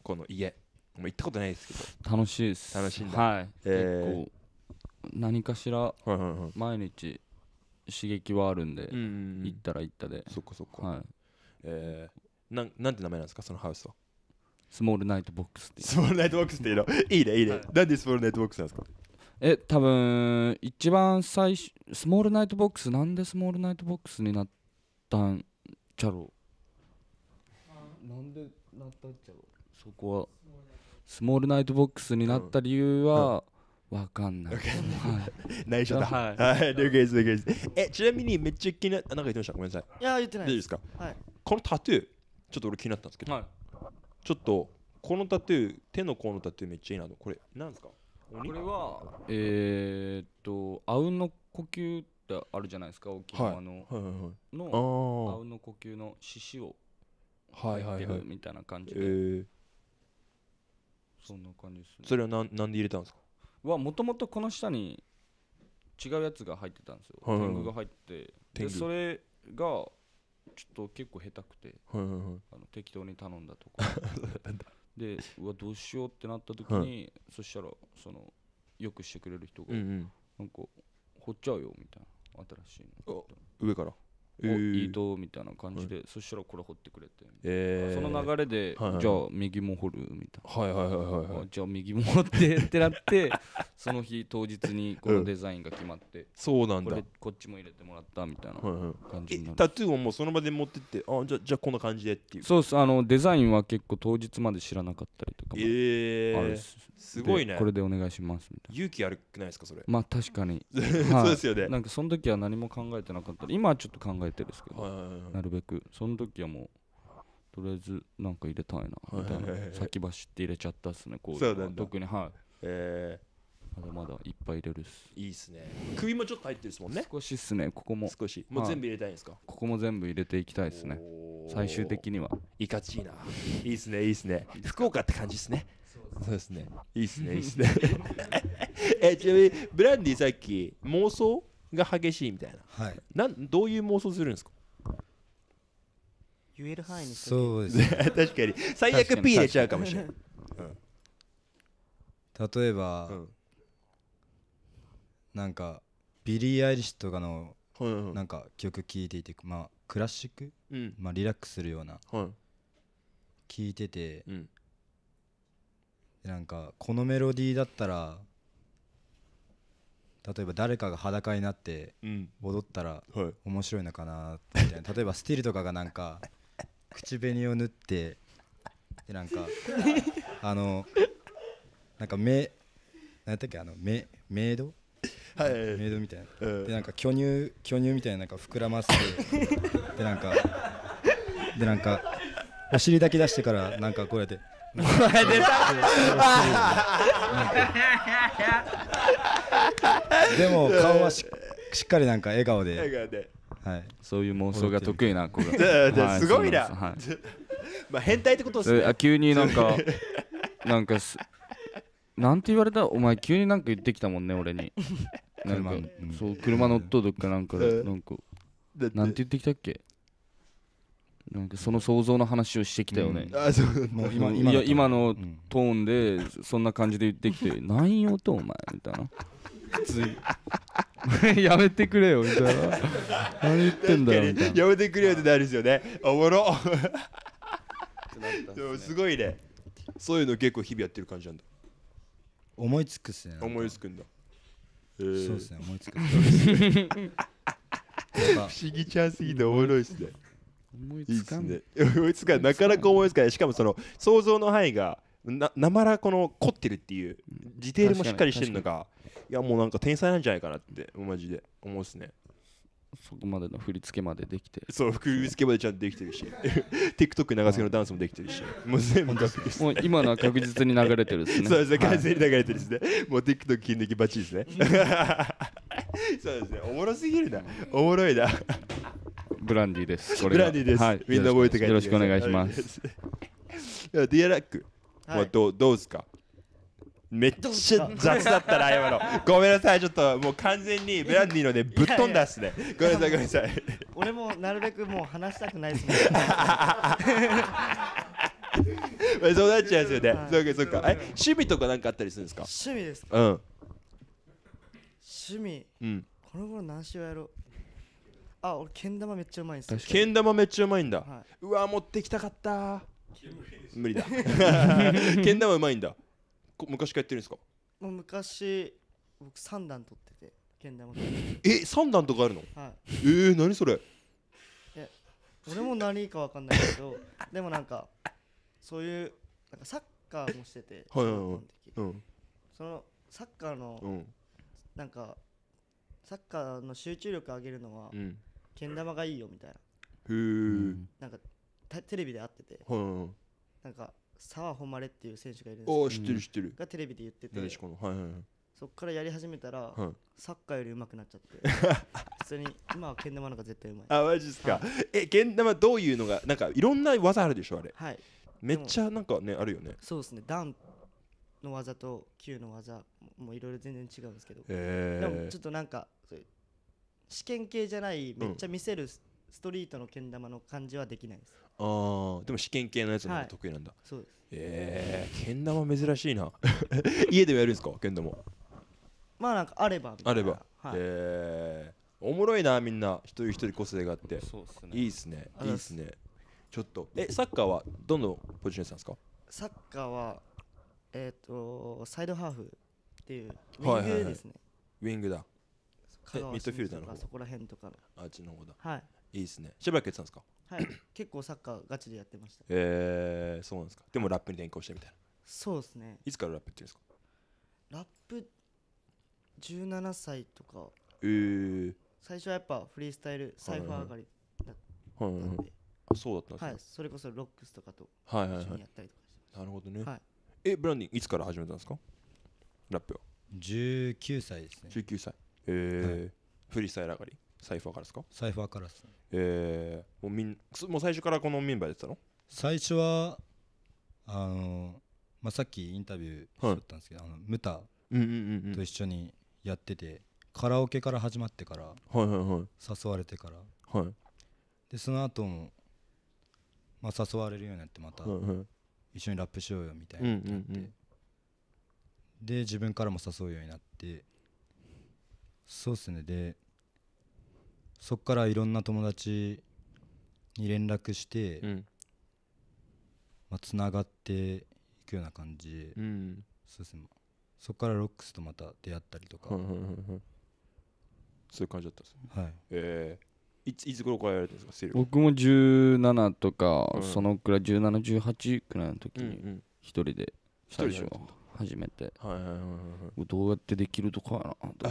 この家。もう行ったことないですけど。楽しいです。楽しいんだ。はい、えー。結構何かしらはいはいはい。毎日刺激はあるんで、うんうんうん。行ったら行ったで、そっかそっか、はい、えー、なんなんて名前なんですか？そのハウスは。 Small Night Box っていう。 Small Night Box っていうの？いいねいいね、なんで Small Night Box なんですか？え多分一番最初 Small Night Box なんで Small Night Box になったんちゃろう？なんでなったんちゃろう？そこは。スモールナイトボックスになった理由はわかんない、はい、内緒だ。はい。はい。了解です了解です。えちなみにめっちゃ気にななんか言ってました？ごめんなさい。いや言ってない大丈夫ですか？はい。このタトゥーちょっと俺気になったんですけど、はい。ちょっとこのタトゥー手の甲のタトゥーめっちゃいいなと。これなんですか？鬼これはえー、っとあうんの呼吸ってあるじゃないですか沖縄の、はい。はいはいのああうんの呼吸の獅子を入ってるみたいな感じえで、ー、そんな感じですね。それはなんなんで入れたんですか？はもともとこの下に違うやつが入ってたんですよ、はいはいはい。天狗が入って。でそれがちょっと結構下手くて。はいはいはい。あの適当に頼んだとか でうわどうしようってなった時に、そしたらそのよくしてくれる人が、うんうん。なんか掘っちゃうよみたいな新しいの。お上からおいいとみたいな感じで、そしたらこれ掘ってくれて、えー、その流れで、はいはい。じゃあ右も掘るみたいな。はいはいはいはいはい。あじゃあ右も掘って ってなってその日当日にこのデザインが決まって、そうなんだ。これこっちも入れてもらったみたいなはいはい。え感じになる。タトゥーをもうその場で持ってってあじゃあじゃあこんな感じでっていう。そうですあのデザインは結構当日まで知らなかったりとかもえー。す。すごいね。でこれでお願いしますみたいな。勇気あるくないですかそれ。まあ確かに。そうですよね。なんかその時は何も考えてなかった。今はちょっと考えてるんですけど、なるべく。その時はもうとりあえずなんか入れたいなみたいな。い先走って入れちゃったっすねこうそうなんだ特にはえ。いまだまだいっぱい入れるっす。ー、いいっすね。首もちょっと入ってるですもんね。少しっすねここも。少し。もう全部入れたいんですか？ここも全部入れていきたいですね。最終的には。いかちいな。いいっすねいいっすね。福岡って感じっすね。そうですね。いいっすねいいっすね。えちなみにブランディさっき妄想？が激しいみたいな。はい。なんどういう妄想するんですか？言える範囲にそうですね。確かに。最悪 P 入れちゃうかもしれない例えば、うん。なんかビリー・アイリッシュとかのはいはいはいなんか曲聴いていてまあクラシック、うん。まあ、リラックスするような。はい聴いててうん。でなんかこのメロディーだったら例えば誰かが裸になってうん。踊ったらはい。面白いのかなみたいな。例えばスティルとかがなんか口紅を塗ってでなんか あのなんか目やったっけあのメメイド？はい。メイドみたいな。うん。でなんか巨乳巨乳みたいななんか膨らませてでなんかでなんかお尻だけ出してからなんかこうやってでも顔はししっかりなんか笑顔だで。からねはい。そういう妄想が得意な子が。すごいな。はい。まあ変態ってことですね。であ急になんかなんかすなんて言われた？お前急になんか言ってきたもんね俺に。なんか車うん。そう車乗っとる時かなんかうん。なんかなんて言ってきたっけ？なんかその想像の話をしてきたよね、あそう。もう今 いや今のうん。トーンでそんな感じで言ってきて「何よとお前」みたいな。普通に。やめてくれよみたいな。何言ってんだよみたいな。やめてくれよってなるんですよね。おもろ。すごいね。そういうの結構日々やってる感じなんだ。思いつくっすね思いつくんだ。えーそうですね思いつく不思議ちゃんすぎておもろいっすね思いつかん。すね思いつかんなかなか思いつかない。しかもその想像の範囲がななまらこの凝ってるっていうディテールもしっかりしてるのがいやもうなんか天才なんじゃないかなってマジで思うっすね。そこまでの振り付けまでできてそう振り付けまでちゃんとできてるし。TikTok 長瀬のダンスもできてるし。もう全部完璧ですもう今のは確実に流れてるっすね。そうですね、はい。完全に流れてるですね。もう TikTok 筋抜きバッチリですね。そうですね、おもろすぎるな。おもろいな。ブランディですこブランディです。はいみんな覚えて帰ってよろしくお願いしますす。いやディアラックはどうどうですか？めっちゃ雑だったな、今の。ごめんなさい、ちょっともう完全にブランディのね、ぶっ飛んだっすね。ごめんなさい、ごめんなさい。俺もなるべくもう話したくないですもんまあそうなっちゃうんですよねは。いそうか、そうか。え、趣味とかなんかあったりするんですか？趣味ですか？うん。趣味うん。この頃何しようやろうあ俺けん玉めっちゃうまいんですけん玉めっちゃうまいんだ。はうわ持ってきたかった。無理だ。けん玉うまいんだ。こ昔からやってるんですか？いもう昔僕3段取っててけん玉。でえ三段とかあるの？はい。えー、何それ？俺も何かわかんないけどでもなんかそういうなんかサッカーもしててはいはいはい。小学校の時。うん。そのサッカーのうん。なんかサッカーの集中力上げるのはうんけん玉がいいよみたいな。へー。なんかたテレビで会ってて。はいなんか澤穂希っていう選手がいるんですああ知ってる知ってる。がテレビで言ってて。なでしこの。はいはいはい。そっからやり始めたら、はい。サッカーより上手くなっちゃって。普通に今はけん玉の方が絶対うまい。あマジっすか。はえけん玉どういうのがなんかいろんな技あるでしょあれ。はい。めっちゃなんかねあるよね。そうですね。ダウンの技と球の技もういろいろ全然違うんですけど、へでもちょえっとなんか試験系じゃないめっちゃ見せるスストリートのけん玉の感じはできないです。あーでも試験系のやつの得意なんだ。そうです。えー、けん玉珍しいな。家でもやるんですか？けん玉。まあなんかあればみたいな。あれば、はい。えー、おもろいなみんな。一人一人個性があって。そうっすね。いいっすね。いいいっすね。ちょっと。えサッカーはどのポジションやってたんですか？サッカーはえっ、とサイドハーフっていうウはいはいはい。ィングですね、ウィングだミッドフィルダーの方？そこら辺とか。のあっちの方だ。はい。いいっすね。しばらくやってたんですか？はい。結構サッカーガチでやってました。えー、そうなんですか。でもラップに転向してみたいな。そうですね。いつからラップやってるんですか？ラップ17歳とか。え。ー、最初はやっぱフリースタイルサイファー上がりだったんで、あそうだったんですね。はい、それこそロックスとかとはいはいはい。一緒にやったりとかしてなるほどね、はい。えブランディンいつから始めたんですか？ラップは。19歳ですね。19歳えーフリースタイル上がり？サイファーからですか？サイファーからっすね。えー、もうみんすもう最初からこのメンバーでたの最初はあのまあ、さっきインタビューしとったんですけど、あのムタうんうんうんうん。と一緒にやってて、カラオケから始まってからはいはいはい。誘われてから。はい。でその後もまあ誘われるようになってまたはいはい。一緒にラップしようよみたいなってなって、うんうんうん。で自分からも誘うようになってそうっすね。でそっからいろんな友達に連絡して、うん。まあ、つながっていくような感じ。で、うん。そうっすね。そっからロックスとまた出会ったりとか、そういう感じだったんですね。はい。えー、いついつ頃からやられてるんですか？僕も17とか、うん。そのくらい1718くらいの時にうんうん。一人で最初一人でや初めて。はいはいはいはいはい。どうやってできるとかやな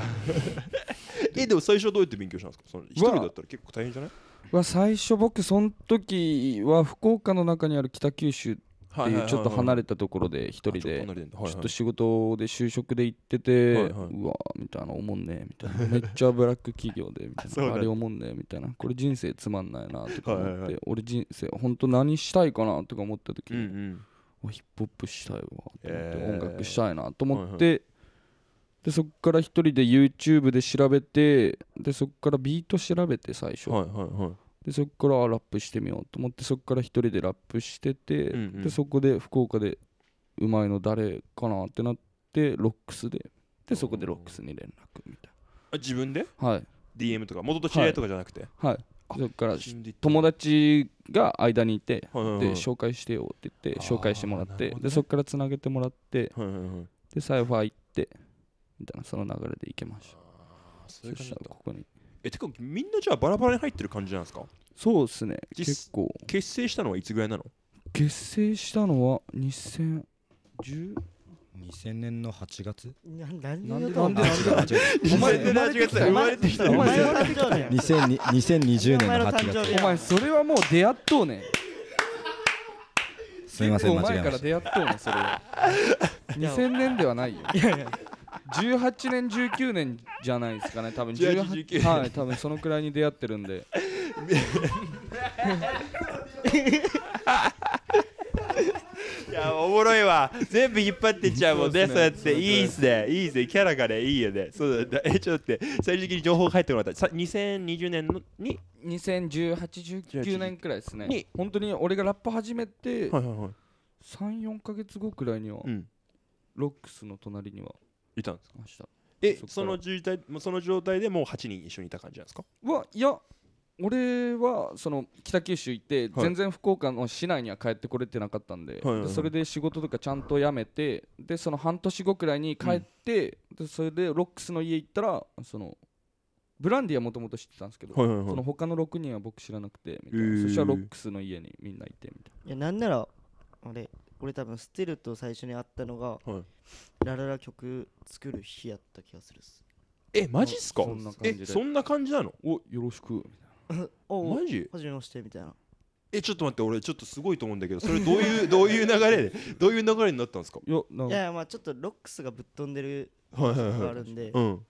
えでも最初はどうやって勉強したんですか？その一人だったら結構大変じゃない？は最初僕その時は福岡の中にある北九州ってはいうちょっと離れたところで一人で。ちょっと仕事で就職で行ってて、うわみたいな思んねえみたいな。めっちゃブラック企業でみたいな。あれ思んねえみたいな。これ人生つまんないなとか思って、俺人生本当何したいかなとか思った時に、ヒップホップしたいわと思って、えー音楽したいなと思って、でそっから一人で YouTube で調べてでそっからビート調べて最初、はいはいはい。でそこからあラップしてみようと思ってそこから一人でラップしてて、うんうん。でそこで福岡でうまいの誰かなってなってロックスで。でそこでロックスに連絡みたいあ自分で？なはい。DM とか元と知り合いとかじゃなくて？はい。そっから友達が間にいてはいはいはい。で紹介してよって言って紹介してもらってね。でそこからつなげてもらってはいはいはい。でサイファー行ってみたいなその流れで行けました。そういうここに。えてかみんなじゃあバラバラに入ってる感じなんですか？そうですね。実結構。結成したのはいつぐらいなの？結成したのは2010 2000年の8月？な何なんで言うとんのなんでなんでお前生まれてきた生まれてきたお前の誕生日やん2000 2020年のお前の誕8月生日お前それはもう出会っとうね。んすみません間違えました。から出会っとうねんそれは。2000年ではないよ。18年19年じゃないですかね。多分18 19年はい多分そのくらいに出会ってるんで いやおもろいわ。全部引っ張ってっちゃうもんねそそうやって。いいっすね。いいっすね。キャラがねいいよね。そうだえちょっと待って。最終的に情報が入ってこなかった。さ2020年のに201819年くらいですね。に。本当に俺がラップ始めてはいはいはい。34ヶ月後くらいにはうん。ロックスの隣にはいたんですか？えその状態その状態でもう8人一緒にいた感じなんですか？はいや俺はその北九州行って全然福岡の市内には帰ってこれてなかったんで,、はいはいはい。でそれで仕事とかちゃんと辞めてでその半年後くらいに帰って、でそれでロックスの家行ったらそのブランディはもともと知ってたんですけど、はいはいはい。その他の6人は僕知らなくてみたいな、へー。そしたらロックスの家にみんないてみたいいやなんなら俺俺多分ステルと最初に会ったのが、はい。ラララ曲作る日やった気がするっす。えマジっすか？そんな感じで。えそんな感じなの？なおよろしくみたいおマジ？はじめましてみたいな。えちょっと待って俺ちょっとすごいと思うんだけどそれどういう どういう流れでどういう流れになったんですか？ないやないやいやまあちょっとロックスがぶっ飛んでるはいはいがはい。あるんで、うん。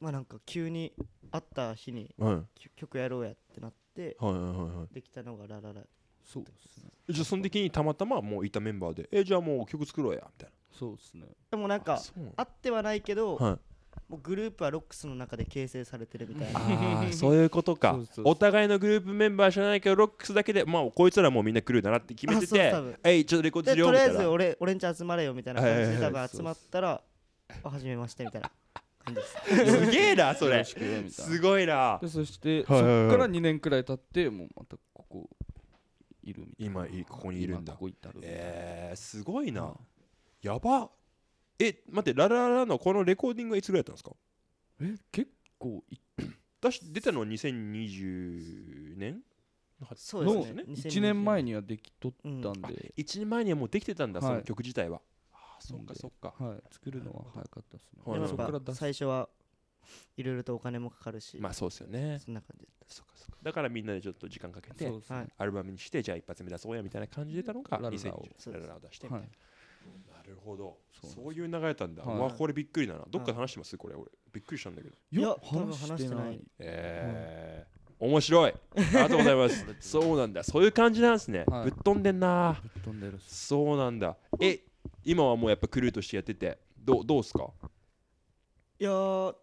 まあなんか急に会った日にはい。き曲やろうやってなってはいはいはいはい。できたのがラララ。そうですね。じゃあその時にたまたまもういたメンバーでえじゃあもう曲作ろうやみたいそうですね。でもなんかなそう。会ってはないけど、はいもうグループはロックスの中で形成されてるみたいな。ああそういうことか。そうそうそう。お互いのグループメンバー知らないけどロックスだけでまあこいつらもうみんな来るだなって決めてあそうて多分。えいちょっとレコードしようでとりあえずみたいな。俺俺んち集まれよみたいな感じで多分集まったらあはじめましてみたいな感じです。すげえなそれ。すごいな。でそして、はいはいはい。そっから2年くらい経ってもうまたここいるみたいな。今いここにいるんだ。今ここ至るみたいなえー、すごいな。やばえ待ってラララのこのレコーディングはいつぐらいだったんですか？え結構い出し出たのは2020年？のそうですね。1年。前にはできとったんで、1年前にはもうできてたんだ、はい。その曲自体は。ああそっかそっか。はい、作るのは早かったですね、はい。でもやっぱそこから出す。最初はいろいろとお金もかかるし、まあそうですよね。そんな感じでそっかそっか。だからみんなでちょっと時間かけてそうですね、はいアルバムにしてじゃあ一発目出そうやみたいな感じで出たのがラララを2020そうですラララを出してみたいな、はい。なるほど。そうそういう流れだったんだ、はい。うわこれびっくりだな。どっかで話してます？これ。俺。びっくりしたんだけど。いや話してなない。いえー。面白い。ありがとうございます。そうなんだ。そういう感じなんですね、はい。ぶっ飛んでんな。ぶっ飛んでる。そうなんだ。え今はもうやっぱクルーとしてやっててどうどうすか？いやー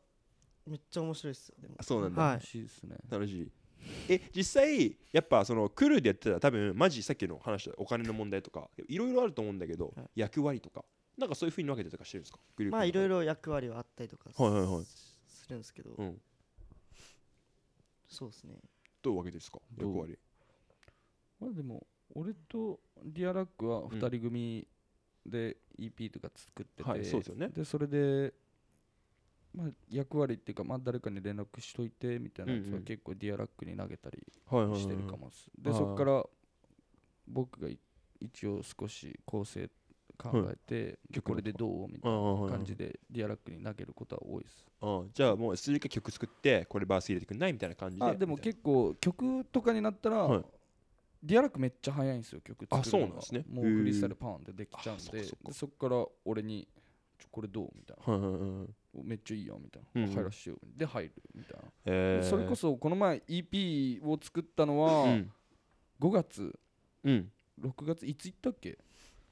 めっちゃ面白いっすよ。でも。あそうなんだ、はい。楽しいですね。楽しいえ実際やっぱそのクルーでやってたら多分マジさっきの話お金の問題とかいろいろあると思うんだけど、はい。役割とかなんかそういうふうに分けてとかしてるんですか？グループまあいろいろろ役割はあったりとかはいはいはい。するんですけど、うん。そうですね。どう分けてるんですか？役割。まあでも俺とディアラックは2人組で EP とか作ってて、はいそうですよね。でそれで、まあ、役割っていうか、まあ、誰かに連絡しといてみたいなやつは結構ディアラックに投げたりしてるかもっす、でそこから僕がい一応少し構成考えて、これでどう？みたいな感じでディアラックに投げることは多いです。あじゃあもうスリか曲作ってこれバース入れてくんない？みたいな感じであでも結構曲とかになったら、はい。ディアラックめっちゃ早いんですよ曲作るのが。あそうなんですね。もうフリースタイルパーンでできちゃうんでそっから俺にちょこれどう？みたいな。はいはいはいめっちゃいいやみたいな、うんうん入らしてよで入るみたいな、えー。それこそこの前 EP を作ったのはうん。5月。うん。6月？いつ行ったっけ？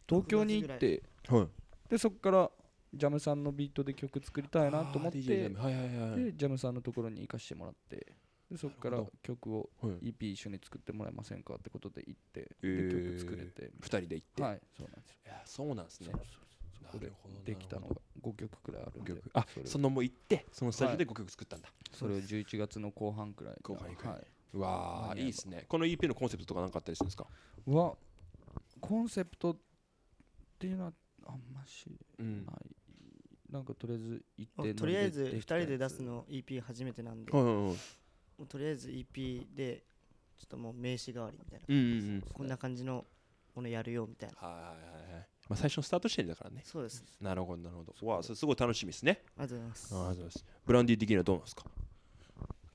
東京に行って。はい。でそっからジャムさんのビートで曲作りたいなと思って。はいはいでジャムさんのところに行かしてもらって。でそっから曲をはい。EP 一緒に作ってもらえませんかってことで行って。えー。で曲作れて。二人で行って。はいそうなんですよ。いやそうなんですね。そうそうそうそこでなるほど。できたのが5曲くらいあるんで曲。あそのもう行ってそのスタジオで5曲作ったんだ。それを11月の後半くらいに。後半く。らい。はうわいいですね。この EP のコンセプトとか何かあったりするんですか？いはコンセプトっていうのはあんましうんない。なんかとりあえず行ってとりあえず2ノリでできた人で出すの EP 初めてなんで、はいはいはい。もうとりあえず EP でちょっともう名刺代わりみたいな、うんうんうん。こんな感じのものやるよみたいな。はいはいはいはいまあ最初のスタート地点だからね。そうです。なるほどなるほど。わあすごい楽しみですね。ありがとうございます。ありがとうございます。ブランディ的にはどうなんです。か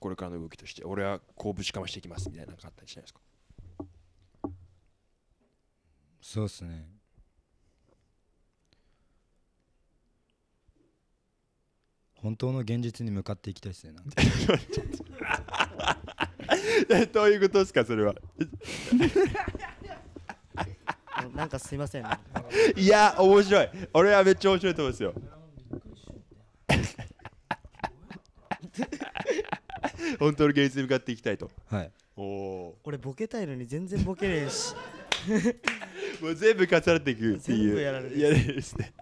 これからの動きとして俺はこうぶちかましていきますみたいなのがあったりしないですか？そうですね。本当の現実に向かっていきたいですねなんか。え どういうことですかそれは なんかすいません、ね、いや面白い。俺はめっちゃ面白いと思うんですよ。本当の現実に向かっていきたいと。はい。おお俺ボケたいのに全然ボケねえし。ー もう全部重なっていくっていう。全部やられる。やれるですね。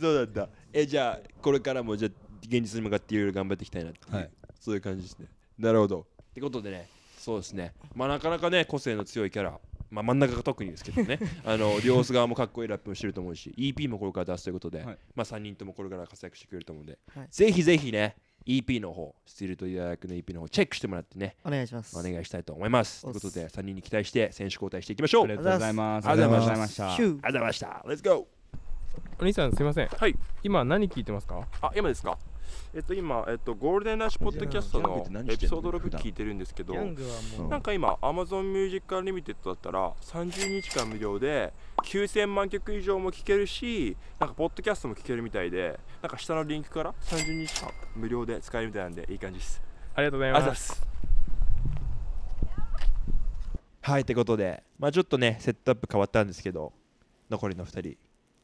そうなんだ。えじゃあこれからもじゃあ現実に向かっていろいろ頑張っていきたいなっていう、はい。そういう感じですね。なるほど。ってことでねそうですね。まあなかなかね個性の強いキャラまあ真ん中が特にですけどね。あの両ス側もかっこいいラップもしてると思うし EP もこれから出すということで、はい。まあ3人ともこれから活躍してくれると思うんで、はい。ぜひぜひね EP の方スティールとイダークの EP の方チェックしてもらってねお願いします。お願いしたいと思います。ということで3人に期待して選手交代していきましょう。ありがとうございます。ありがとうございました。ありがとうございました。Let's go お兄さんすいません。はい。今何聞いてますか？あ今ですか？えっと今、えっと、ゴールデンラッシュポッドキャストのエピソード6聞いてるんですけどなんか今 Amazon Music Unlimited だったら30日間無料で9000万曲以上も聴けるしなんかポッドキャストも聴けるみたいでなんか下のリンクから30日間無料で使えるみたいなんでいい感じです。ありがとうございます。ざいます。はいってことで。まあちょっとねセットアップ変わったんですけど残りの2人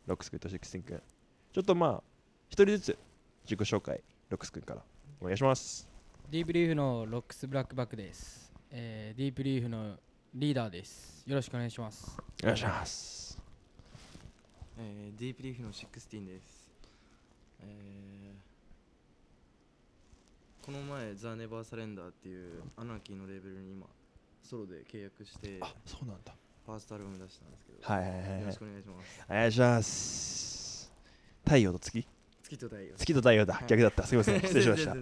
ロックス君とシックスティン君。ちょっとまあ1人ずつ自己紹介ロックス君から。お願いします。 Deep Leaf のロックスブラックバックです、えー Deep Leaf のリーダーです。よろしくお願いします。お願いします。えー、ディープリーフの16です。えー、この前、ザ・ネバー・サレンダーっていうアナーキーのレーベルに今、ソロで契約して、あそうなんだ。ファーストアルバム出したんですけど、はいはいはいはい。よろしくお願いします。お願いします。太陽と月？月と太陽。月と太陽だ、はい。逆だった。すみません。失礼しました。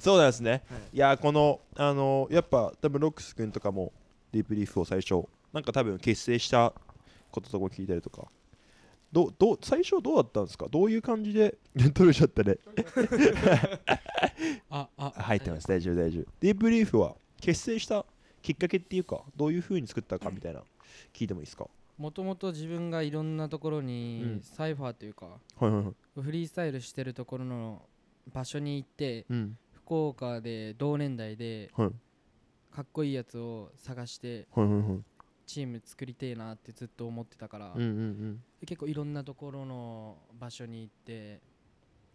そうなんですね、はい。い、やこのあのやっぱ多分ロックス君とかもディープリーフを最初なんか多分結成したこととか聞いたりとか。どうどう最初どうだったんですか？どういう感じで 取れちゃったね？ああ入ってます。大丈夫大丈夫。ディープリーフは結成したきっかけっていうかどういう風に作ったかみたいな聞いてもいいですか？もともと自分がいろんなところうん。にサイファーというか、はいはいはい。フリースタイルしてるところの場所に行って、うん。福岡で同年代ではい。かっこいいやつを探してはいはいはい。チーム作りてえなってずっと思ってたから、うんうんうん。で結構いろんなところの場所に行って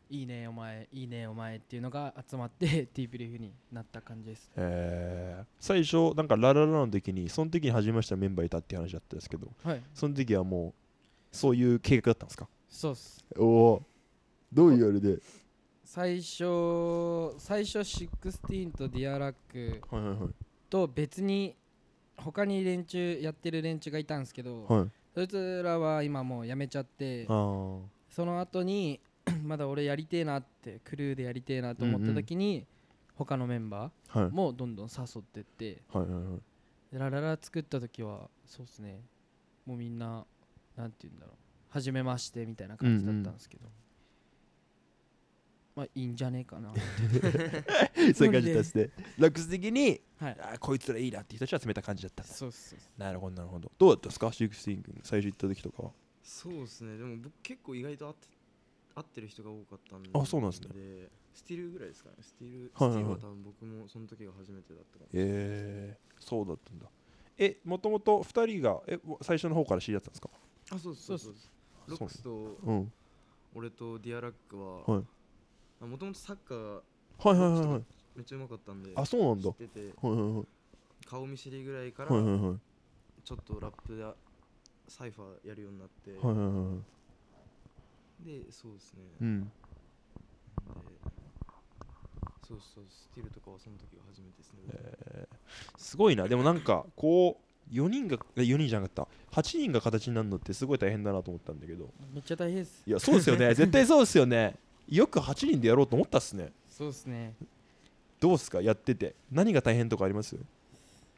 いいねお前いいねお前っていうのが集まって ティープリーフになった感じです。えー。最初なんかラララの時にその時に始めましたメンバーいたっていう話だったんですけどはい。その時はもうそういう計画だったんですか？そうっす。おおどういうあれで？最初最初16とディアラックはいはいはい。と別に他に連中やってる連中がいたんですけど、はい。そいつらは今もうやめちゃってその後に まだ俺やりてえなってクルーでやりてえなと思った時に、他のメンバはい。ーもどんどん誘ってって、はいはいはい。でラララ作った時はそうっすね。もうみんななんて言うんだろう。初めましてみたいな感じだったんですけど、まあいいんじゃねえかな そういう感じだですね。ラックス的に、はい。あこいつらいいなっていう人たちは集めた感じだったそうそうなるほどなるほど。どうだったですか？シックスティーン君最初行った時とかは。そうですね。でも僕結構意外と合って合ってる人が多かったんで。あそうなんですね。スティールぐらいですかね。スティール、はいはいはい。スティールは多分僕もその時が初めてだったかもえー、そうだったんだ。えもともと2人がえ最初の方から知り合ったんですか？あそうそうそうロックスとうん。俺とディアラックははい。もともとサッカーはいはいはいはい。めっちゃうまかったんであそうなんだ。知っててはいはいはい。顔見知りぐらいからはいはいはいちょっとラップやサイファーやるようになってはいはいはいでそうですね。うん。でそうそうスティールとかはその時が初めてですね、えー。すごいな。でもなんかこう4人が4人じゃなかった。8人が形になるのってすごい大変だなと思ったんだけど。めっちゃ大変です。いやそうですよね。絶対そうですよね。よく8人でやろうと思ったっすね。そうですね。どうっすか？やってて。何が大変とかあります？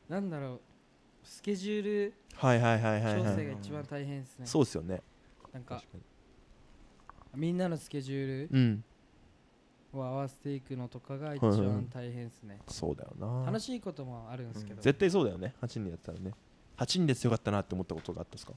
なんだろう。スケジュールはいはいはいはいはい。調整が一番大変ですね。そうですよね。なんかみんなのスケジュールうん。を合わせていくのとかが一はいはいはい番大変ですね。そうだよな。楽しいこともあるんですけど、絶対そうだよね。8人でやってたらね。8人で強かったなって思ったことがあったんですか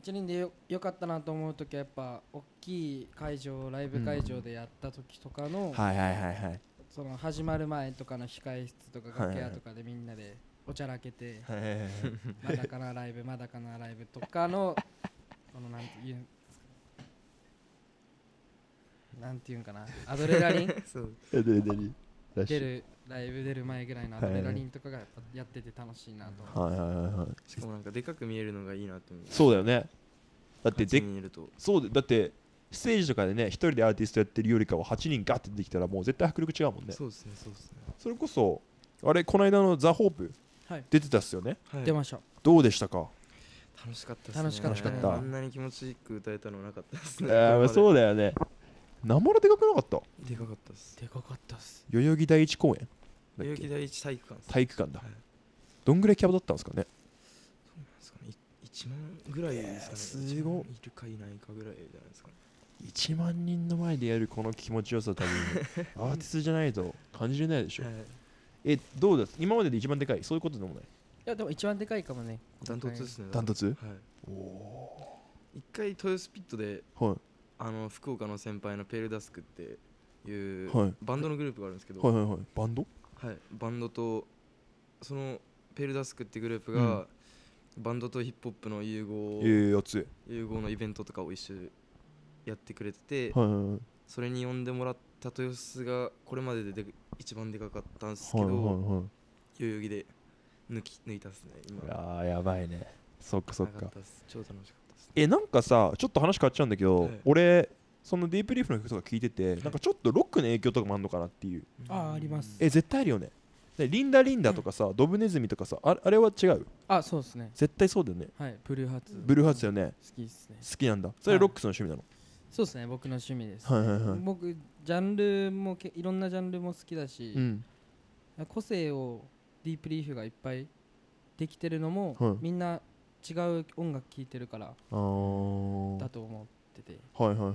？8人でよよかったなと思う時はやっぱ大きい会場ライブ会場でやった時とかの、はいはいはいはい。その始まる前とかの控え室とかはいはいはい楽屋とかでみんなでおちゃらけて、はいはいはいはい。まだかなライブまだかなライブとかのこのなんて言うなんていうんかな。アドレナリン？そう。アドレナリン。ラッシュ出るライブ出る前ぐらいのアドレナリンとかがやっぱやってて楽しいなと。はいはいはいはい。しかもなんかでかく見えるのがいいなと思うそうだよね。だってで8人いると。そうだだってステージとかでね一人でアーティストやってるよりかは8人ガッて出てきたらもう絶対迫力違うもんね。そうですねそうですね。それこそあれこの間のザ・ホープはい。出てたっすよね、はい。出ました。どうでしたか？楽しかったですね。楽しかった。あんなに気持ちよく歌えたのなかったですあねーそうだよね生ででかくなかった？でかかったです。でかかったっす。代々木第一公園代々木第一体育館。体育館だ、はい。どんぐらいキャバだったんですかね？そうなんですかね。い1万ぐらいですかね。すごっ。1万いるかいないかぐらいじゃないですかね。1万人の前でやるこの気持ちよさ多分。アーティストじゃないと感じれないでしょ、はい。えどうです今までで一番でかい？そういうことでもない？いやでも一番でかいかもね。ダントツですね。ダントツ？はい。おお一回豊洲ピットではいあの福岡の先輩のペールダスクっていうはい。バンドのグループがあるんですけど、はいはいはい。バンド？はい、バンドとそのペールダスクっていうグループが、バンドとヒップホップの融合、融合のイベントとかを一緒にやってくれてて、はいはいはい。それに呼んでもらった豊洲がこれまででで一番でかかったんですけど、はいはいはい。代々木で抜き抜いたっすね今。あーやばいね。そっかそっか。長かったっす。超楽しかったえなんかさちょっと話変わっちゃうんだけど、はい。俺そのディープリーフの曲とか聞いてて、なんかちょっとロックの影響とかもあんのかなっていう。あああります。え絶対あるよね。でリンダリンダとかさ、ドブネズミとかさああれは違う？あそうですね。絶対そうだよね。はいブルーハーツ。ブルーハーツだよね。好きっすね。好きなんだ。それはいロックスの趣味なの、そうですね僕の趣味です、はいはいはい。僕ジャンルもけいろんなジャンルも好きだし、うん。個性をディープリーフがいっぱいできてるのも、はい。みんな違う音楽聴いてるからだと思ってて。はいはいはいはい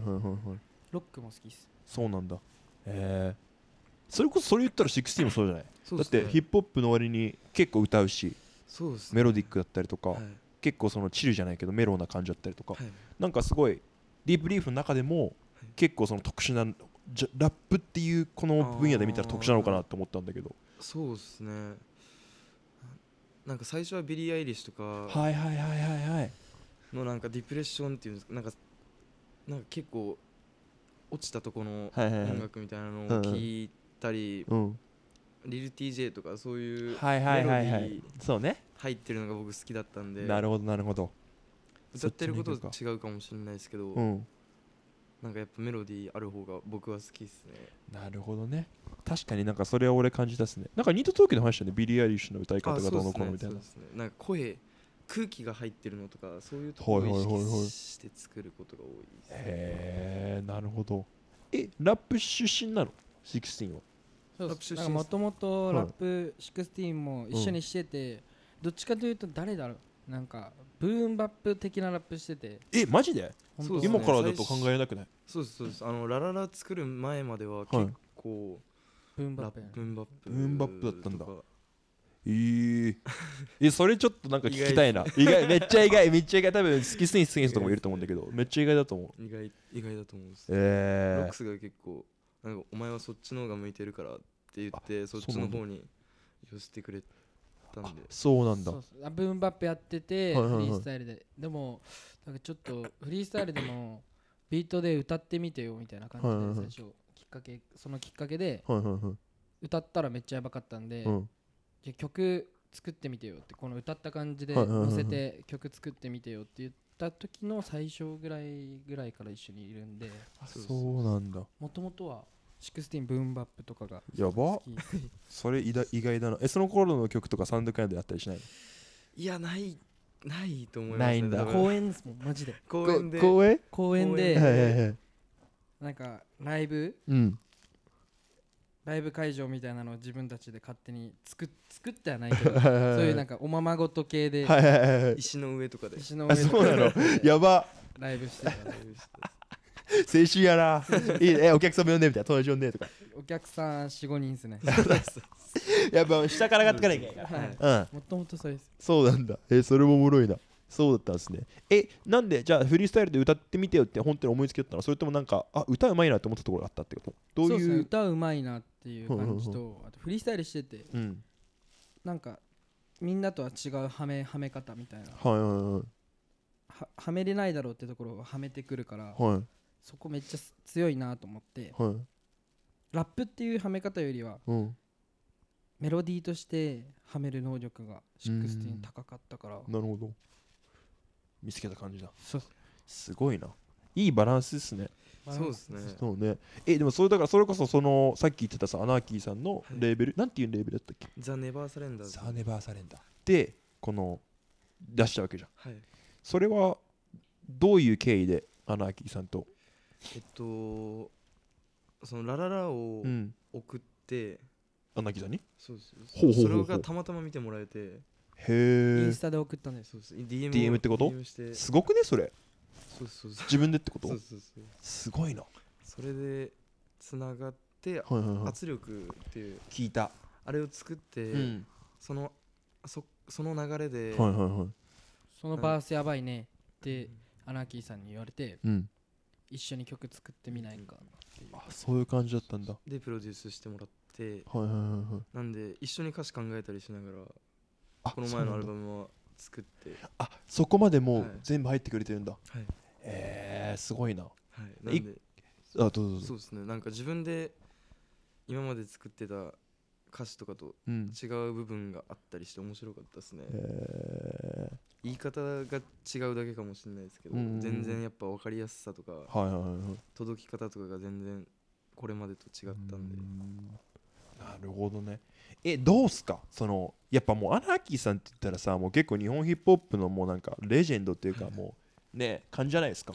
はい。ロックも好きっす。そうなんだ。えー、それこそそれ言ったら16もそうじゃない？だっそうっすね。てヒップホップの割に結構歌うしそうですね。メロディックだったりとか、はい。結構そのチルじゃないけどメロウな感じだったりとか、はい。なんかすごいディープリーフの中でも結構その特殊なじゃラップっていうこの分野で見たら特殊なのかなと思ったんだけど。そうですねなんか最初はビリー・アイリッシュとかはいはいはいはいはい。のなんか depression っていうんですかなんかなんか結構落ちたとこの音楽みたいなのを聞いたり、うんリル TJ とかそういうはいはいはいはい。メロディーそうね入ってるのが僕好きだったんで。なるほどなるほど。歌ってること違うかもしれないですけど、うんなんかやっぱメロディーある方が僕は好きですね。なるほどね。確かになんかそれは俺感じたっすね。なんかニート東京で話したね。ビリー・アイリッシュの歌い方がどうのこうのみたいな。そうですね。ねなんか声空気が入ってるのとかそういうところを意識して作ることが多いです、へえなるほど。えラップ出身なの？16は。そうラップ出身なんかもともとはいラップ16も一緒にしてて、どっちかというと誰だろうなんかブーンバップ的なラップしてて。えマジで？ですね。今からだと考えれなくない？そうですそうです。あのラララ作る前までははい。結構、ブーンバップンバップ。ブーンバップだったんだ。とか。えー、えそれちょっとなんか聞きたいな。意外。めっちゃ意外。めっちゃ意外。多分好きすぎ好きな人もいると思うんだけど めっちゃ意外だと思う。意外意外だと思うんです、えー。ロックスが結構なんかお前はそっちの方が向いてるからって言ってそっちの方に寄せてくれたんで。そうなんだ。そうそう。あブーンバップやってて、フリースタイルで。でもなんかちょっとフリースタイルでもビートで歌ってみてよみたいな感じで最初きっかけそのきっかけで歌ったらめっちゃやばかったんで、うん。じゃあ曲作ってみてよってこの歌った感じではいはいはいはい。載せて曲作ってみてよって言った時の最初ぐらいぐらいから一緒にいるんで。そうなんだ。もともとは16ブーンバップとかがやば。それ意外意外だな。えその頃の曲とかサウンドクラウドでやったりしないの？いやないないと思います、ね、ないんだ。公演ですもんマジで。公園で。こ公園？公演ではいはいはいなんかライブ？うん。ライブ会場みたいなのを自分たちで勝手に作っ作ってはないけどそういうなんかおままごと系ではいはいはいはい。石の上とかで。あ石の上とそうなの？やば。ライブしてた青春やな。いいね。えお客さんも呼んでみたい。な友達呼んでとか。お客さん45人ですね。やっぱ下から上がってかなきゃいけないから。はい。もともとそうです。そうなんだ。えそれもおもろいな。そうだったんですね。えなんでじゃあフリースタイルで歌ってみてよって本当に思いつきだったの？それともなんかあ歌うまいなって思ったところがあったってこと？どうそうですね。いう歌うまいなっていう感じうんうんとあとフリースタイルしててうん。なんかみんなとは違うはめはめ方みたいな。はいはいはい。ははめれないだろうってところをはめてくるから、はいそこめっちゃす強いなと思って、はい。ラップっていうはめ方よりは、うん。メロディーとしてはめる能力が16高かったからなるほど。見つけた感じだ。そう。すごいな。いいバランスですね。そうですね。そうね。えでもそれだからそれこそそのさっき言ってたさアナーキーさんのレーベル、なんていうレーベルだったっけ？ザ・ネバーサレンダーズ。ザ・ネバーサレンダー。でこの出したわけじゃん、はい。それはどういう経緯でアナーキーさんとえっとそのラララをうん。送って、アナーキーさんにそうです。ほうほうほうほう。それがたまたま見てもらえてへえインスタで送ったんです。そうです。DM, DM ってこと？DM して。すごくねそれ。そうそうそう。自分でってこと？そうそうそう。すごいな。それでつながって、はいはいはい。圧力っていう聞いた。あれを作って、うん。そのそその流れで、はいはいはい。そのバースやばいねってアナーキーさんに言われて、うん一緒に曲作ってみないか。っていうあそういう感じだったんだ。でプロデュースしてもらって、はいはいはいはいなんで一緒に歌詞考えたりしながらあこの前のアルバムは作って。あそこまでもはい。う全部入ってくれてるんだ、はい。えー、すごいな。はい。なんであどうぞどうぞ。そうですね。なんか自分で今まで作ってた歌詞とかとうん。違う部分があったりして面白かったですね、え言い方が違うだけかもしれないですけど、うんうんうん。全然やっぱ分かりやすさとか、はいはいはいはい。届き方とかが全然これまでと違ったんで。なるほどね。えどうすか？そのやっぱもうアナーキーさんって言ったらさもう結構日本ヒップホップのもうなんかレジェンドっていうかもうね感じじゃないですか、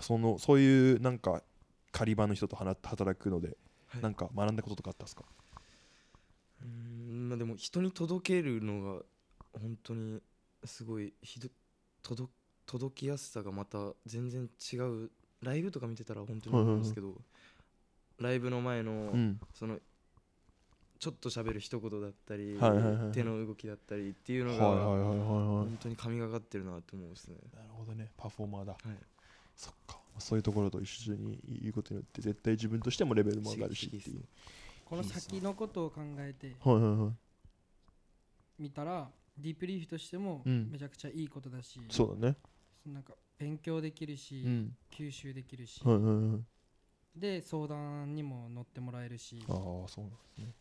そのそういうなんか狩り場の人と働くので、はい。なんか学んだこととかあったんですか？うーんまあでも人に届けるのが本当にすごいひど届届きやすさがまた全然違う。ライブとか見てたら本当に思うんですけど、ライブの前の、ん。そのちょっと喋る一言だったり、はいはいはいはい。手の動きだったりっていうのが、はいはいはいはいはい。本当に神がかってるなって思うんですね。なるほどね。パフォーマーだ、はい、そっか。そういうところと一緒にいることによって絶対自分としてもレベルも上がるしっていう。この先のことを考えてはいはいはい。見たらディープリーフとしてもうん。めちゃくちゃいいことだし、そうだね。なんか勉強できるし、うん。吸収できるし、はいはいはいで相談にも乗ってもらえるしああそうなんですね。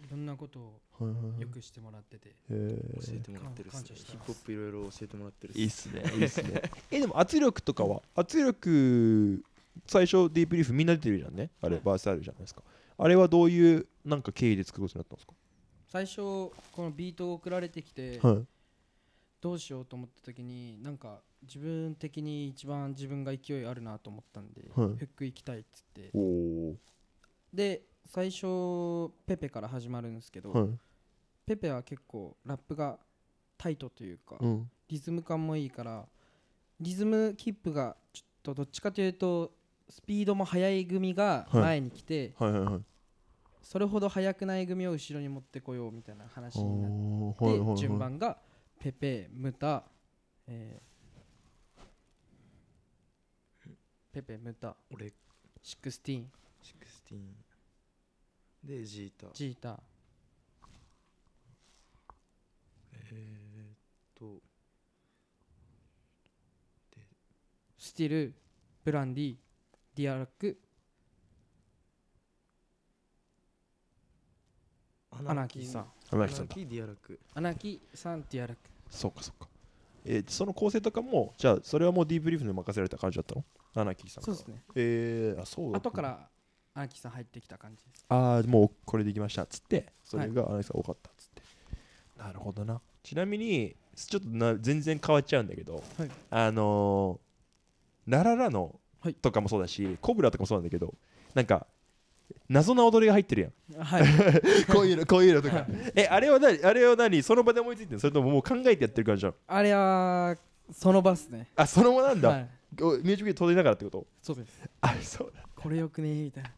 いろんなことをはいはいはい。よくしてもらってて、へえ教えてもらってるっすね。ヒップホップいろいろ教えてもらってるいいっすね。いいっすね。えでも圧力とかは？圧力最初ディープリーフみんな出てるじゃんね。あれバースあるじゃないですか。あれはどういうなんか経緯で作ることになったんですか？最初このビートを送られてきて、はい。どうしようと思った時になんか自分的に一番自分が勢いあるなと思ったんで、はい。フック行きたいっつって。で最初ペペから始まるんですけど、はい。ペペは結構ラップがタイトというか、うん。リズム感もいいからリズムキープがちょっとどっちかというとスピードも速い組がはい。前に来て、それほど速くない組を後ろに持ってこようみたいな話になって、おーはいはいはい。順番がペペムタ、えーペペムタ俺。シクスティーン。16でジータ。ジータ。えー、っと。スティルブランディディアラックアナキーさん。アナキーさんだ。アナキーディアラク。アナキーさんディアラックそうかそうか。えーその構成とかもじゃあそれはもうディープリーフに任せられた感じだったの？アナキーさんそうですね。えー、あそう後からアナキーさん入ってきた感じ。ですああもうこれできましたっつってそれはい。がアナキーさん多かったっつって、なるほどな。ちなみにちょっとな全然変わっちゃうんだけど、はい。あのー、ラララのはい。とかもそうだし、コブラとかもそうなんだけどなんか謎な踊りが入ってるやん、はい。こういうのこういうのとか。えあれは何あれは何？その場で思いついてそれとももう考えてやってる感じじゃんあれはその場っすね。あその場なんだ、はい。おミュージックビデオ撮りながらってこと？そうです。あそう。だこれよくねみたいな。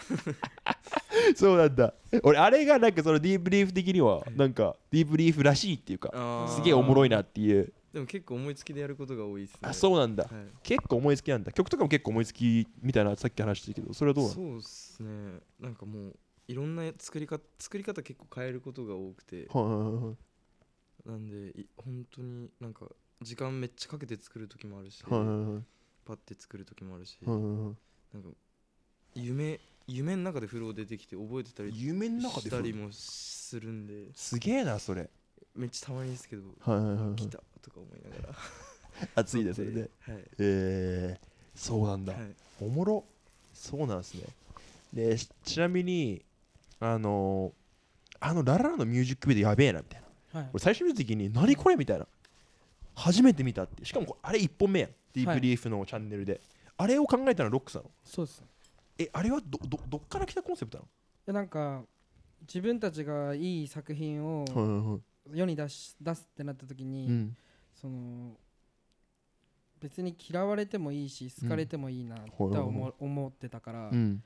そうなんだ。俺あれがなんかそのディープリーフ的にはなんかディープリーフらしいっていうかすげえおもろいなっていうでも結構思いつきでやることが多いですね。あそうなんだ、はい。結構思いつきなんだ。曲とかも結構思いつきみたいなさっき話してたけどそれはどうそうっすね。なんかもういろんな作り方作り方結構変えることが多くて。はいはいはなんでい本当になんか時間めっちゃかけて作る時もあるし、はいはいはい。パッて作る時もあるし、はいはいはい。なんか夢夢の中でフロー出てきて覚えてたり夢の中でしたりもするんで。すげえなそれ。めっちゃたまにですけど、はいはいはいはい。来たとか思いながら。熱いですよね。はい。えー、そうなんだ、はい。おもろ。そうなんですね。でしちなみにあのーあのラララのミュージックビデオやべえなみたいな、はい。俺最初見た時に何これみたいな。初めて見たって。しかもこれあれ1本目やん。ディープリーフのチャンネルで、あれを考えたのはロックさん。のそうです。えあれはどどどっから来たコンセプトなでなんか自分たちがいい作品を世に出し出すってなった時に、うんその別に嫌われてもいいし好かれてもいいなっては思,、思ってたから、うん。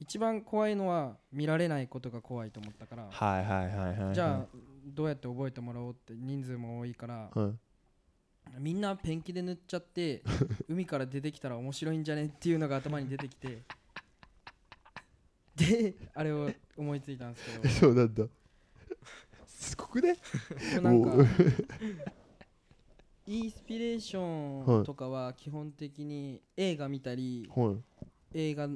一番怖いのは見られないことが怖いと思ったから、はいはいはいはいはい。じゃあどうやって覚えてもらおうって人数も多いから、はい。みんなペンキで塗っちゃって 海から出てきたら面白いんじゃねっていうのが頭に出てきてであれを思いついたんですけど。そうなんだ。すごくね。なんかインスピレーショはい。ンとかは基本的に映画見たり、はい。映画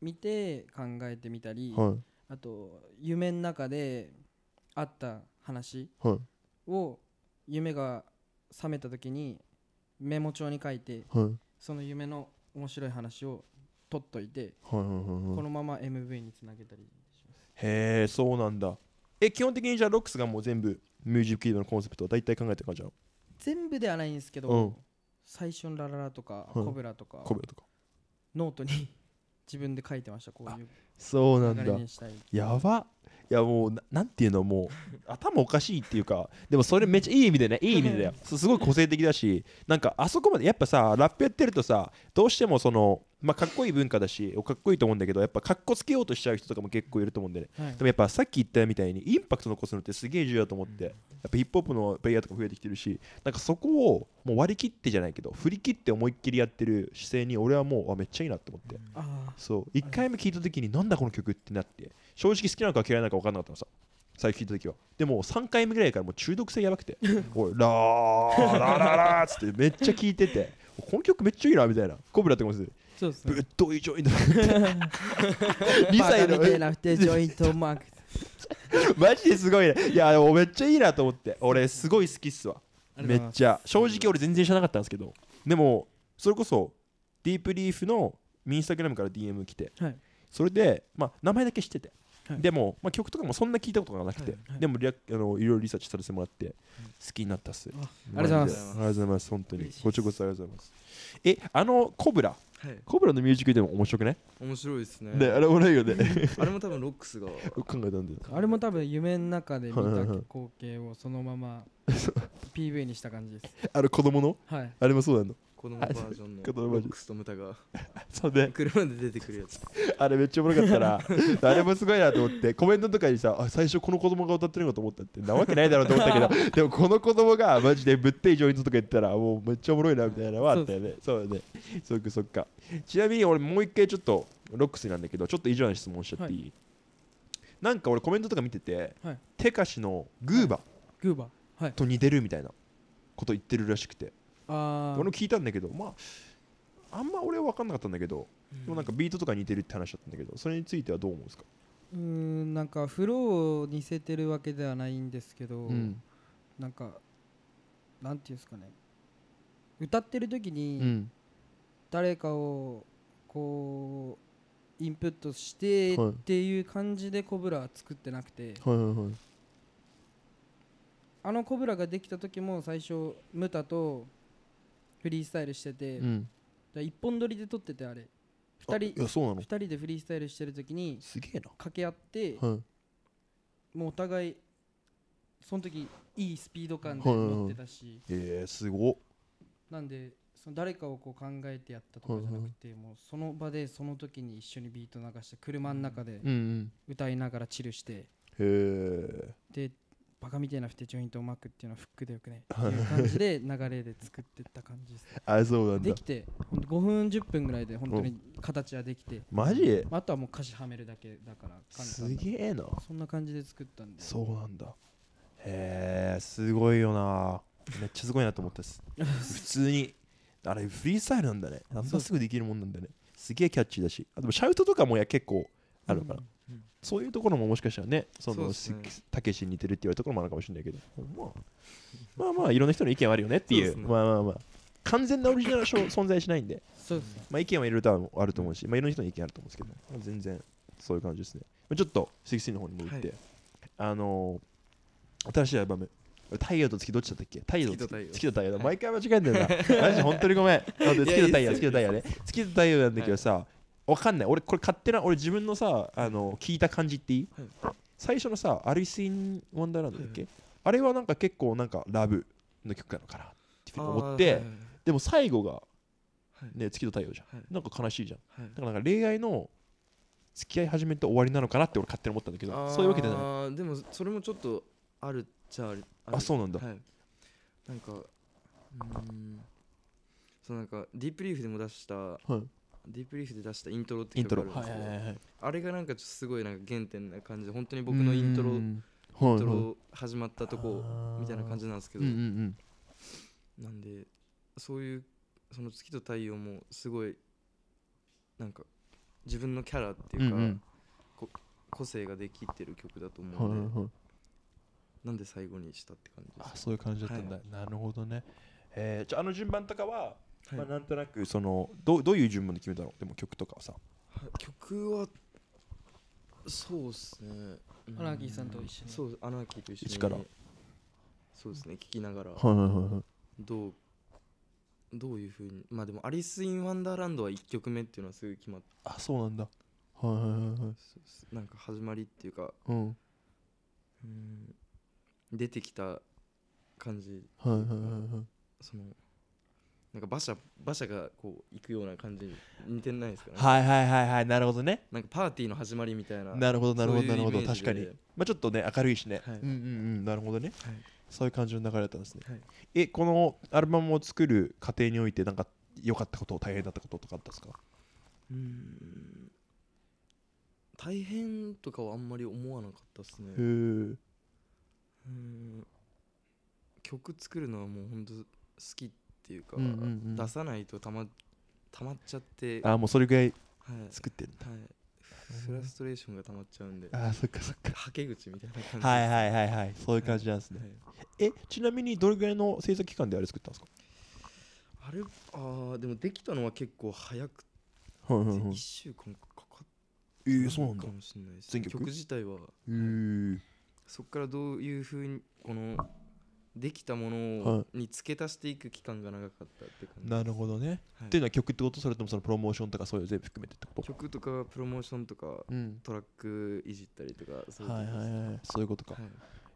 見て考えてみたり、はい。あと夢の中であった話はい。を夢が覚めた時にメモ帳に書いて、はい。その夢の面白い話を取っといて、はいはいはいはい。このまま MV につなげたりします。へえそうなんだ。え基本的にじゃあロックスがもう全部ミュージックビデオのコンセプトは大体考えてる感じなの？全部ではないんですけど、うん。最初のラララとか、うん。コブラとかコブラとか。ノートに 自分で書いてましたこういう。そうなんだ。流れにしたい。やばいやもうななんていうのもう頭おかしいっていうかでもそれめっちゃいい意味でねいい意味でだよ。すすごい個性的だしなんかあそこまでやっぱさラップやってるとさどうしてもそのまあかっこいい文化だしかっこいいと思うんだけどやっぱかっこつけようとしちゃう人とかも結構いると思うんでね、はい。でもやっぱさっき言ったみたいにインパクト残すのってすげえ重要だと思って、やっぱヒップホップのプレイヤーとか増えてきてるしなんかそこをもう割り切ってじゃないけど振り切って思いっきりやってる姿勢に俺はもうあめっちゃいいなって思って、あそう。1回目聞いた時になんだこの曲ってなって正直好きなのか嫌いなのか分かんなかったのさ。最初聞いた時は。でも3回目ぐらいからもう中毒性やばくて。おいラーラーラーラーっつってめっちゃ聞いてて。この曲めっちゃいいなみたいな。コブラって思っててそうですぶっといジョイント。2歳のバカみてえなくてジョイントマーク。マジですごいね。いやでもめっちゃいいなと思って。俺すごい好きっすわ。めっちゃ。正直俺全然知らなかったんですけど。でもそれこそディープリーフのインスタグラムから DM 来て、はい。それで、まあ、名前だけ知ってて、はいでも、まあ、曲とかもそんな聞いたことがなくて、はいでもリアあのいろいろリサーチさせてもらって好きになったっす、あありがとうございます。ありがとうございます本当に。嬉しいです。こちそありがとうございます。えあのコブラ。はい。コブラのミュージックビデオも面白くね面白いですね。ねあれもないよね。あれも多分ロックスが。考えたんだよあれも多分夢の中で見た光景をそのまま PV にした感じです。あれ子供の？はい。あれもそうなの子供バージョンの子供バージョン。ロックスとムタが そうね。車で出てくるやつ。あれめっちゃおもろかったな。あれもすごいなと思ってコメントとかにさあ最初この子供が歌ってるのかと思ったってなわけないだろうと思ったけどでもこの子供がマジでぶっていジョイントとか言ったらもうめっちゃおもろいなみたいなのはあったよね。そうだね。そっかそっか。ちなみに俺もう一回ちょっとロックスなんだけどちょっと以上な質問しちゃっていい、なんか俺コメントとか見てて、はい。テカシのグーバグーバ。ーはい。と似てるみたいなこと言ってるらしくて。あ俺も聞いたんだけどまああんま俺は分かんなかったんだけど、でもなんかビートとか似てるって話だったんだけどそれについてはどう思うんですか？うーんなんかフローを似せてるわけではないんですけど、うん。なんかなんていうんですかね。歌ってる時うにん。誰かをこうインプットしてはいっていう感じでコブラは作ってなくて、はい。はい。はい。あのコブラができた時も最初ムタとフリースタイルしてて、うん。だ一本撮りで撮っててあれ。あ二人いやそうなの？二人でフリースタイルしてる時にすげえな。掛け合って、はい。もうお互いその時いいスピード感ではいはいはい。乗ってたし、えー、すごっ。なんでその誰かをこう考えてやったとかじゃなくて、もうその場でその時に一緒にビート流して車の中でうんうん歌い。ながらチルして、へえでバカみたいなふてジョイントを巻くっていうのはフックでよくねっていう感じで流れで作ってった感じです あそうなんだ。できてほんと5分10分ぐらいで本当に形はできて。マジ？あとはもう歌詞はめるだけだからすげえな。そんな感じで作ったんで。そうなんだ。へえすごいよな。めっちゃすごいなと思ったです。普通に。あれフリースタイルなんだね。あんなすぐできるもんなんだね。すげえキャッチーだし。あでもシャウトとかもや結構あるのかな、そういうところももしかしたらねそのたけしに似てるって言われるところもあるかもしれないけどまあま。あまあいろんな人の意見はあるよねっていう。ね。まあまあまあ。完全なオリジナルは存在しないんで。そうですね。まあ意見はいろいろとあると思うし、まあいろんな人の意見あると思うんですけど、まあ全然そういう感じですね。まあちょっと16の方に戻って、はい。あのー新しいアルバム、太陽と月どっちだったっけ？太陽と月。と太陽。月と太陽だ。毎回間違えんだよな。マジ本当にごめん。月と太陽、月と太陽ね。月と太陽なんだけどさ、わかんない。俺これ勝手な、俺自分のさ、あの聞いた感じっていい、最初のさ、アリス・イン・ワンダーランドだっけ、あれはなんか結構なんかラブの曲なのかなって思って、はいはいはい。でも最後が、はい。ね、月と太陽じゃん、はい。なんか悲しいじゃん、はい。だからなんか恋愛の付き合い始めて終わりなのかなって俺勝手に思ったんだけどそういうわけじゃない。でもそれもちょっとあるっちゃあるる。あそうなんだ。はい。なんかうーん。そうなんかディープリーフでも出した、はいディープリーフで出したイントロって曲があるんですけど、あれがなんかちょっとすごいなんか原点な感じで本当に僕のイントロインうんトロ始まったとこみたいな感じなんですけど、うんうんうんなんでそういうその月と太陽もすごいなんか自分のキャラっていうか、うんうん。こ個性ができてる曲だと思はいうんで、はいはいなんで最後にしたって感じですあそういう感じだったんだ、はい。なるほどね。えー、じゃああの順番とかは、はい。まあ、なんとなくそのどうどういう順番で決めたの？でも曲とかはさ。曲はそうっすね。うんアナーキーさんと一緒に。そうアナーキーと一緒に。一から。そうですね。聞きながら。はいはいはいはい。どうどういうふうに？まあでも「アリス・イン・ワンダーランド」は1曲目っていうのはすぐ決まってあそうなんだ。はいはいはいはい。そうっす。なんか始まりっていうか。うん。うん。出てきた感じ。はいはいはいはい。そのなんか馬車馬車がこう行くような感じに似てないですかね。はいはいはいはいなるほどね。なんかパーティーの始まりみたいななるほどなるほどないるほど確かに。まあちょっとね明るいしね、はい。うんうんうんなるほどね、はい。そういう感じの流れだったんですね、はい。えこのアルバムを作る過程においてなんか良かったこと大変だったこととかあったんですか？うーん。大変とかはあんまり思わなかったですね。へえ曲作るのはもうほんと好きっていうか、うんうんうん。出さないとたまたまっちゃってあもうそれぐらいはい。作ってるんだ、はい。フラストレーションがたまっちゃうんであそっかそっか。はけ口みたいな感じ。ですはいはいはいはい。そういう感じなんですね、はい。えちなみにどれぐらいの制作期間であれ作ったんですか？あれあーでもできたのは結構早くてはいはいはい1週間かかっえー、そうなんだ。かもしれないです全曲？曲自体はへー。そこからどういうふうにこのできたものに付け足していく期間が長かったって感じなるほどね、はい。っていうのは曲ってこと？それともそのプロモーションとかそういうの全部含めてってこと？曲とかプロモーションとか、うん。トラックいじったりとかそういうはいはいはい。そういうことか、はい。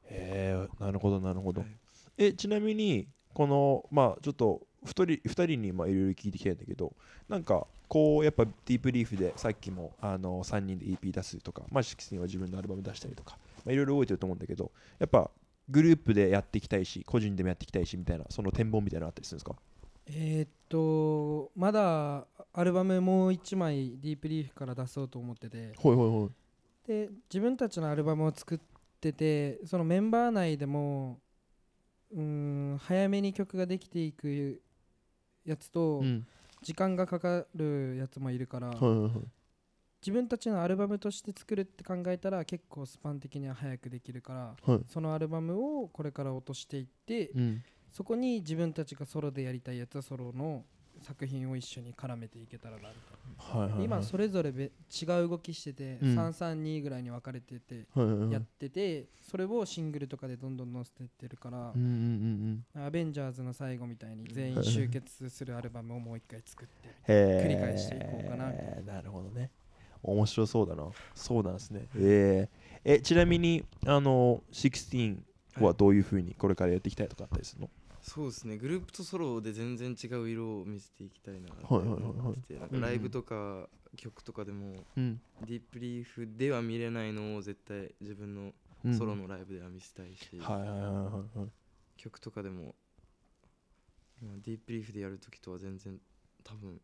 へえなるほどなるほど、はい。えちなみにこのまあちょっと2人二人にまあいろいろ聞いてきたんだけどなんかこうやっぱディープリーフでさっきもあの3人で EP 出すとかまあ16は自分のアルバム出したりとかまあいろいろ覚えてると思うんだけどやっぱグループでやっていきたいし個人でもやっていきたいしみたいなその展望みたいなのあったりするんですか？えーっとまだアルバムもう1枚ディープリーフから出そうと思ってて。はいはいはい。で自分たちのアルバムを作っててそのメンバー内でもうーん早めに曲ができていくやつと、うん。時間がかかるやつもいるから、はいはいはい自分たちのアルバムとして作るって考えたら結構スパン的には早くできるから、はい。そのアルバムをこれから落としていって、うん。そこに自分たちがソロでやりたいやつはソロの作品を一緒に絡めていけたらなみたいな、はいはいはい。今それぞれべ違う動きしてて、うん。332ぐらいに分かれてて、はいはいはい。やっててそれをシングルとかでどんどん載せてってるから、うんうんうんアベンジャーズの最後みたいに全員集結するアルバムをもう一回作って繰り返していこうかなみたいな。なるほどね面白そうだな。そうなんですね。えー。えちなみにあの16はどういうふうにこれからやっていきたいとかあったりするの？そうですね。グループとソロで全然違う色を見せていきたいなライブとか曲とかでも、うん。ディープリーフでは見れないのを絶対自分のうん。ソロのライブでは見せたいし、曲とかでも、まあディープリーフでやるときとは全然多分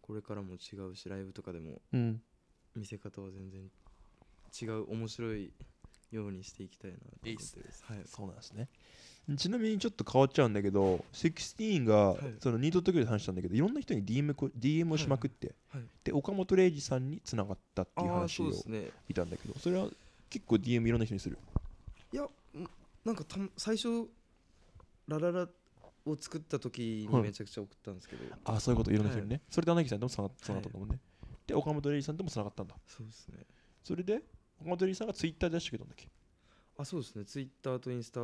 これからも違うしライブとかでもうん見せ方は全然違う面白いようにしていきたいなと思っていいっす。ねはい、そうなんですね。ちなみにちょっと変わっちゃうんだけど16が、そのニート時で話したんだけどいろんな人に DM, こ DM をしまくって、はい。で岡本零士さんにつながったっていう話をいたんだけどそれは結構 DM いろんな人にする？いやんなんかた最初ラララを作った時はい。にめちゃくちゃ送ったんですけど、あそういうこと？いろんな人にね、はい。それで穴木さんともつながつながったんだもんね、で岡本零士さんともつながったんだ。そうですね。それで岡本零士さんがツイッターで出してくれたんだっけ？あそうですね。ツイッターとインスタ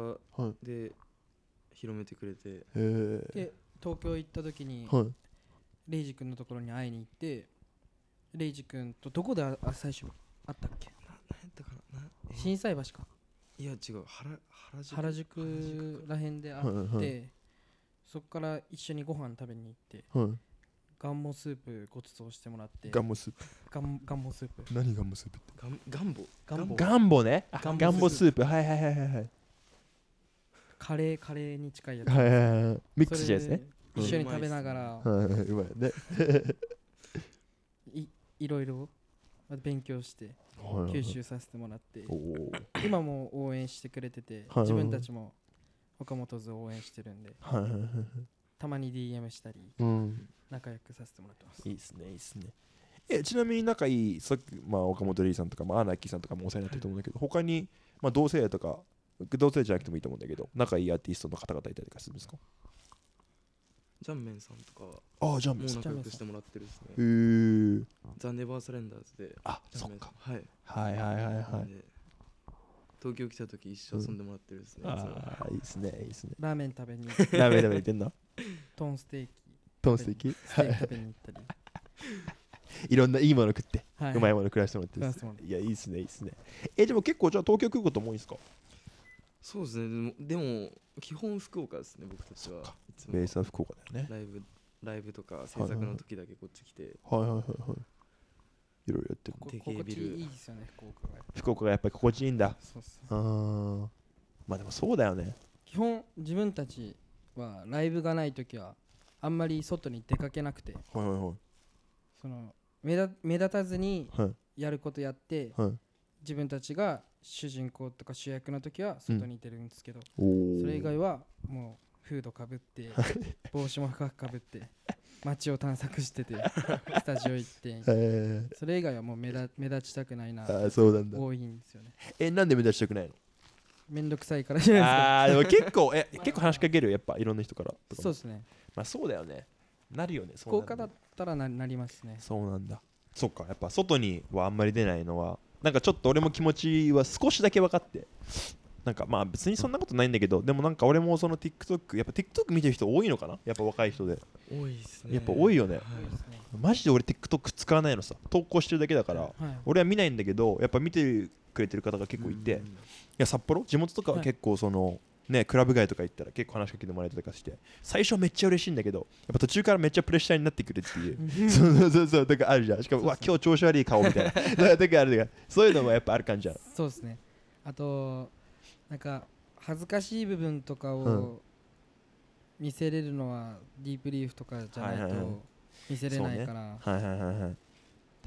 で広めてくれて、へえで東京行った時に、はい。レイジ君のところに会いに行ってレイジ君とどこでああ最初会ったっけ？何やったかな？心斎橋か。いや違う。原原宿。原宿らへんで会はいはいって、はい。そこから一緒にご飯食べに行って、はいガンモスープごちそうしてもらって。ガンモスープ。ガンガンモスープ。何ガンモスープって？ガンガンボ？ガンボ。ガンボね？あガンボガンボスープ。はいはいはいはいはい。カレーカレーに近いやつ。はいはいはいはい。ミックスしたやつね。それ一緒に食べながら、はいはいうまいね。いいろいろ勉強してはいはいはい。吸収させてもらって。今も応援してくれててはいはいはい。自分たちも岡本図を応援してるんで。はいはいはいはいたまに DM したりうん。仲良くさせてもらってます。いいっすねいいっすね。えちなみに仲いいさっき、まあ、岡本零士さんとか、まあ、アナキーさんとかもお世話になってると思うんだけど他に、まあ、同性愛とか同性愛じゃなくてもいいと思うんだけど仲いいアーティストの方々いたりとかするんですか？ジャンメンさんとかあージャンメンさん。もう仲良くしてもらってるですね。へー。ザ・ネバーサレンダーズで。あジャンメンさん。はい。はいはいはいはい東京来た時一緒遊んでもらってるですね、いつも。ああいいっすねいいっすね。ラーメン食べにラーメン食べに行ってんの？トーンステーキ。トーンステーキ？ステーキ食べに行ったり。いろんないいもの食って、はい。うまいもの食らしてもらって食らしてもらっいやいいっすねいいっすね。えでも結構じゃあ東京来ることも多いんですか？そうですね。でもでも基本福岡ですね僕たちは。いつも。ベースは福岡だよね。ライブライブとか制作の時だけこっち来て。はいはいはいはいいろいろやってる。こ定型心地いいですよね福岡が福岡がやっぱり心地いいんだ。そうっすあー。まあでもそうだよね。基本自分たちはライブがない時はあんまり外に出かけなくて。はいはいはい。その目立目立たずにはい。やることやって、はい。自分たちが主人公とか主役の時は外に出るんですけど、それ以外はもうフードかぶって 帽子も深くかぶって街を探索してて スタジオ行って、それ以外はもう目立目立ちたくないな。あーそうなんだ。多いんですよね。えなんで目立ちたくないの？めんどくさいからじゃないですか。あーでも結構 え結構話しかけるよやっぱいろんな人から。とかもそうですね。まあそうだよね。なるよねそうなる福岡だったらななりますね。そうなんだ。そっかやっぱ外にはあんまり出ないのはなんかちょっと俺も気持ちは少しだけ分かってなんかまあ別にそんなことないんだけどでもなんか俺もその TikTok やっぱ TikTok 見てる人多いのかな？やっぱ若い人で。多いですね。やっぱ多いよね、はい。マジで俺 TikTok 使わないのさ。投稿してるだけだから、はい。俺は見ないんだけどやっぱ見てくれてる方が結構いて、いや札幌？地元とかははい。結構その、ねクラブ街とか行ったら結構話しかけてもらえたりとかして。最初めっちゃ嬉しいんだけどやっぱ途中からめっちゃプレッシャーになってくるっていう。そうそうそうそう。とかあるじゃん。しかもうわ今日調子悪い顔みたいな。だからとかあるとかそういうのもやっぱある感じじゃん。そうですね。あとなんか恥ずかしい部分とかうん。を見せれるのはディープリーフとかじゃないはいはいはい。と見せれないから。はいはいはいはい。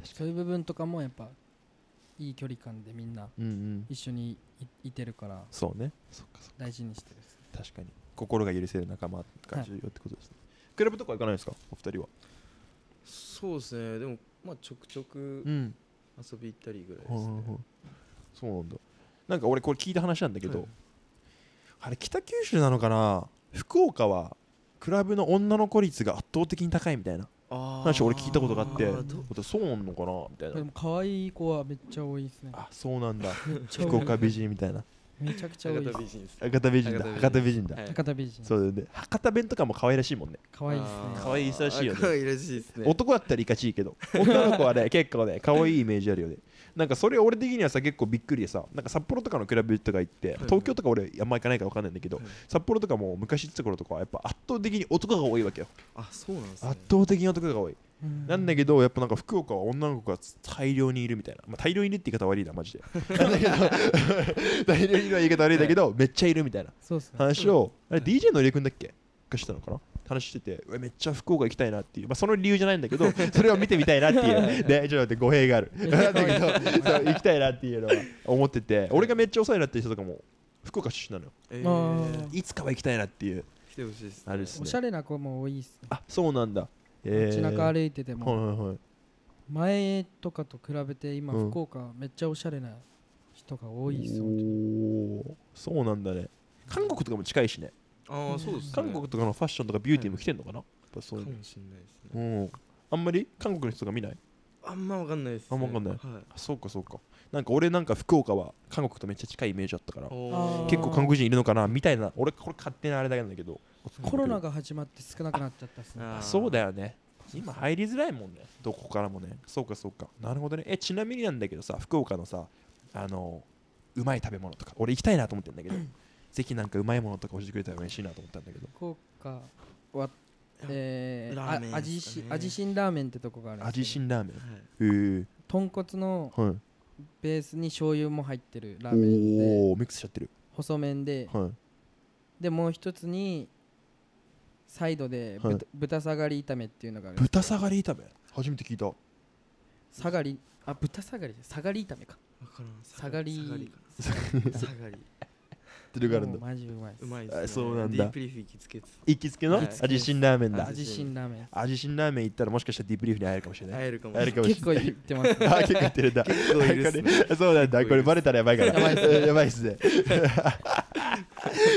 そういう部分とかもやっぱいい距離感でみんなうんうん。一緒にいいてるからそうね。大事にしてる確かに。心が許せる仲間が重要ってことですね、クラブとか行かないですか？お二人は。そうですね。でもまあちょくちょくん。遊び行ったりぐらいですね。はいはいはいそうなんだなんか俺これ聞いた話なんだけど、はい。あれ北九州なのかな？福岡はクラブの女の子率が圧倒的に高いみたいな話俺聞いたことがあってそうなんのかな？みたいな。でも可愛い子はめっちゃ多いですね。あそうなんだ。福岡美人みたいな。めちゃくちゃ多い博多美人です。博多美人だ。博多美人だ。はい。博多美人。そうだよね。博多弁とかも可愛らしいもんね。可愛いですね。可愛いらしいよね。可愛いらしいですね。男だったらいかちいけど女の子はね 結構ね可愛いイメージあるよねなんかそれ俺的にはさ結構びっくりでさなんか札幌とかのクラブとか行って東京とか俺あんま行かないから分かんないんだけど札幌とかも昔行ってた頃とかはやっぱ圧倒的に男が多いわけよ。あそうなんですね。圧倒的に男が多い。なんだけどやっぱなんか福岡は女の子が大量にいるみたいな、まあ、大量にいるって言い方悪いなマジで。なんだけど大量にいるは言い方悪いんだけどめっちゃいるみたいなそうっすね。話をあれ DJ のりえくんだっけ？がしたのかな？話しててうわめっちゃ福岡行きたいなっていう、まあ、その理由じゃないんだけど それを見てみたいなっていう。でちょっと待って語弊がある。だけど。そう行きたいなっていうのは思ってて俺がめっちゃお世話になってる人とかも福岡出身なのよ、えー。いつかは行きたいなっていう。来てほしいですあるっすね。おしゃれな子も多いっすね。あそうなんだ、えー。街中歩いてても。はいはいはい。前とかと比べて今うん。福岡めっちゃおしゃれな人が多いっすよおー。そうなんだね。韓国とかも近いしねああそうですね。韓国とかのファッションとかビューティーも来てんのかな、やっぱそういう。のかもしれないですね。うん。あんまり韓国の人が見ない？あんまわかんないですね。あんまわかんない、はい。あそうかそうか。なんか俺なんか福岡は韓国とめっちゃ近いイメージあったから結構韓国人いるのかなみたいな。俺これ勝手なあれだけなんだけど。コロナが始まって少なくなっちゃったっすね。あそうだよね。今入りづらいもんね。どこからもね。そうかそうか。なるほどね。えちなみになんだけどさ福岡のさあのうまい食べ物とか俺行きたいなと思ってんだけどぜひなんかうまいものとか教えてくれたら嬉しいなと思ったんだけど。福岡はえーラーメンね。し味しんラーメンってとこがある味んラーメン。へえ。豚骨のはい。ベースに醤油も入ってるラーメンで。おおミックスしちゃってる。細麺で。はい。でもう一つにサイドではい。豚豚下がり炒めっていうのがある豚下がり炒め？初めて聞いた。下がりあ豚下がり下がり炒めか。わからん。下がり下がり。下がりっていうのがあるんだマジうまいっすうまいですね。あそうなんだ。ディープリーフ行きつけです。行きつけの？はい味しんラーメンだ。味しんラーメン味しんラーメン行ったらもしかしたらディープリーフに会えるかもしれない。会えるかも会えるかもしれない結構言ってますね。あ結構言ってるんだ。結構いるっすね。そうなんだ。これバレたらやばいから。やばいっすね。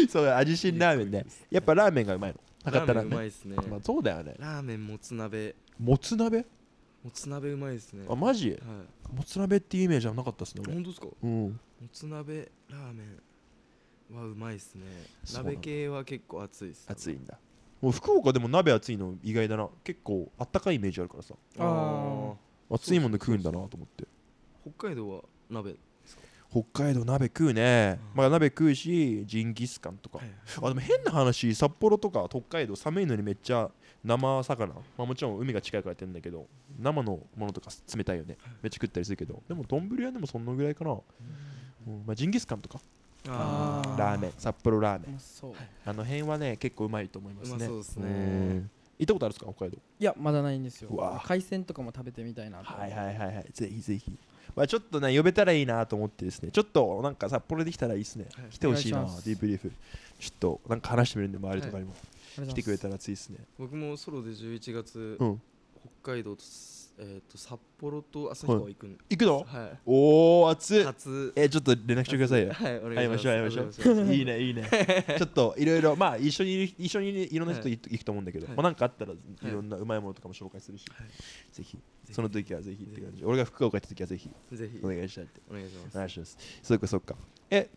そうだ味しんラーメンね。やっぱラーメンがうまいの。博多ラーメンうまいねですね。まあそうだよね。ラーメンもつ鍋。もつ鍋？もつ鍋うまいですね。あマジ？はい。もつ鍋っていうイメージはなかったっすね俺。本当ですか？うん。もつ鍋ラーメンはうまいですね。鍋系は結構熱いです熱いんだ。もう福岡でも鍋熱いの意外だな。結構あったかいイメージあるからさ。あ熱いもんで食うんだなと思って。北海道は鍋北海道鍋食うね、まあ鍋食うしジンギスカンとか、あでも変な話札幌とか北海道寒いのにめっちゃ生魚、まあ、もちろん海が近いからやってるんだけど生のものとか冷たいよね。めっちゃ食ったりするけど。でも丼はでもそんなぐらいかな、うん。まあ、ジンギスカンとかラーメン札幌ラーメン。あの辺はね結構うまいと思いますね。そうですね。ん。行ったことあるんですか？北海道。いやまだないんですよ。海鮮とかも食べてみたいなと。はいはいはいはい。ぜひぜひ。まあちょっとね呼べたらいいなと思ってですね。ちょっとなんか札幌できたらいいですね、はい。来てほしいなディープリーフ。ちょっとなんか話してみるんで周りとかにも、ありがとうござい来てくれたら熱いですね。僕もソロで11月、うん。北海道と,、えー、と札幌と旭川行くん、行くの？はい。おお熱い。初。えちょっと連絡してくださいよ。はいお願いします。会いましょう会いましょお願いね いいね。ちょっといろいろまあ一緒に一緒にいろんな人はい。い行くと思うんだけど、はい。まあなんかあったらいろんなうまいものとかも紹介するし、はい。ぜひ。ひ。その時はぜひって感じ。俺が福岡行った時はぜひ。ぜひ。お願いしたいって。お願いします。お願いします。そうかそうか。え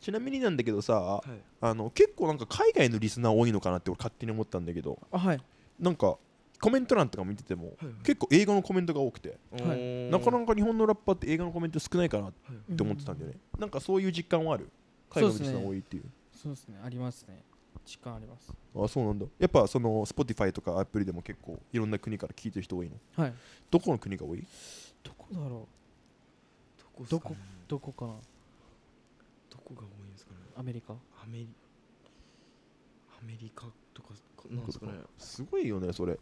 ちなみになんだけどさ、はい。あの結構なんか海外のリスナー多いのかなって俺勝手に思ったんだけど。あはい。なんかコメント欄とか見てても、はいはい。結構英語のコメントが多くて、おーなかなか日本のラッパーって英語のコメント少ないかなって思ってたんだよね、なんかそういう実感はある？海外のリスナー多いっていう。そうですね。ありますね。時間あります。あそうなんだ。やっぱその Spotify とかアプリでも結構いろんな国から聞いてる人多いの？はい。どこの国が多い？どこだろどこうどこ？どこかな？どこが多いんですかね？アメリカ？アメリアメリカとかかなんですかね。すごいよねそれ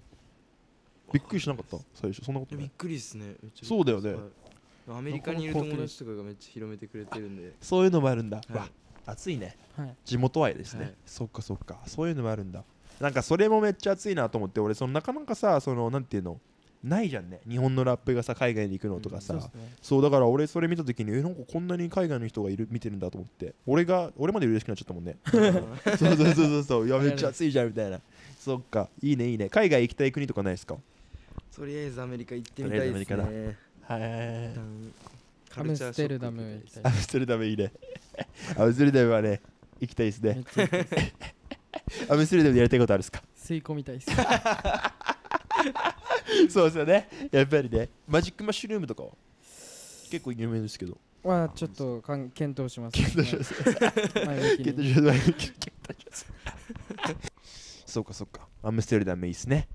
びっくりしなかった？最初そんなことない？びっくりですね。そうだよね。はい。アメリカにいる友達とかがめっちゃ広めてくれてるんで。そういうのもあるんだ、はい。わ熱いね。はい。地元愛ですね、はい。そっかそっか。そういうのもあるんだ。なんかそれもめっちゃ熱いなと思って俺そのなかなかさそのなんていうの？ないじゃんね。日本のラップがさ海外に行くのとかさ、そうですね。そうだから俺それ見た時にえなんかこんなに海外の人がいる見てるんだと思って。俺が俺まで嬉しくなっちゃったもんね。そうそうそうそうそう。いやめっちゃ熱いじゃんみたいな。そっか。いいねいいね。海外行きたい国とかないですか？とりあえずアメリカ行ってみたいですね。はいはいはい。一旦カアムステルダム行きたい。アムステルダムいいね。アムステルダムはね行きたいですね。アムステルダムでやりたいことあるんですか？吸い込みたいです。そうですよね。やっぱりね。マジックマッシュルームとかは？結構有名ですけど。まあちょっとかん検討します。検討します。前向きに。検討します。検討します。そうかそうか。アムステルダムいいっすね。はい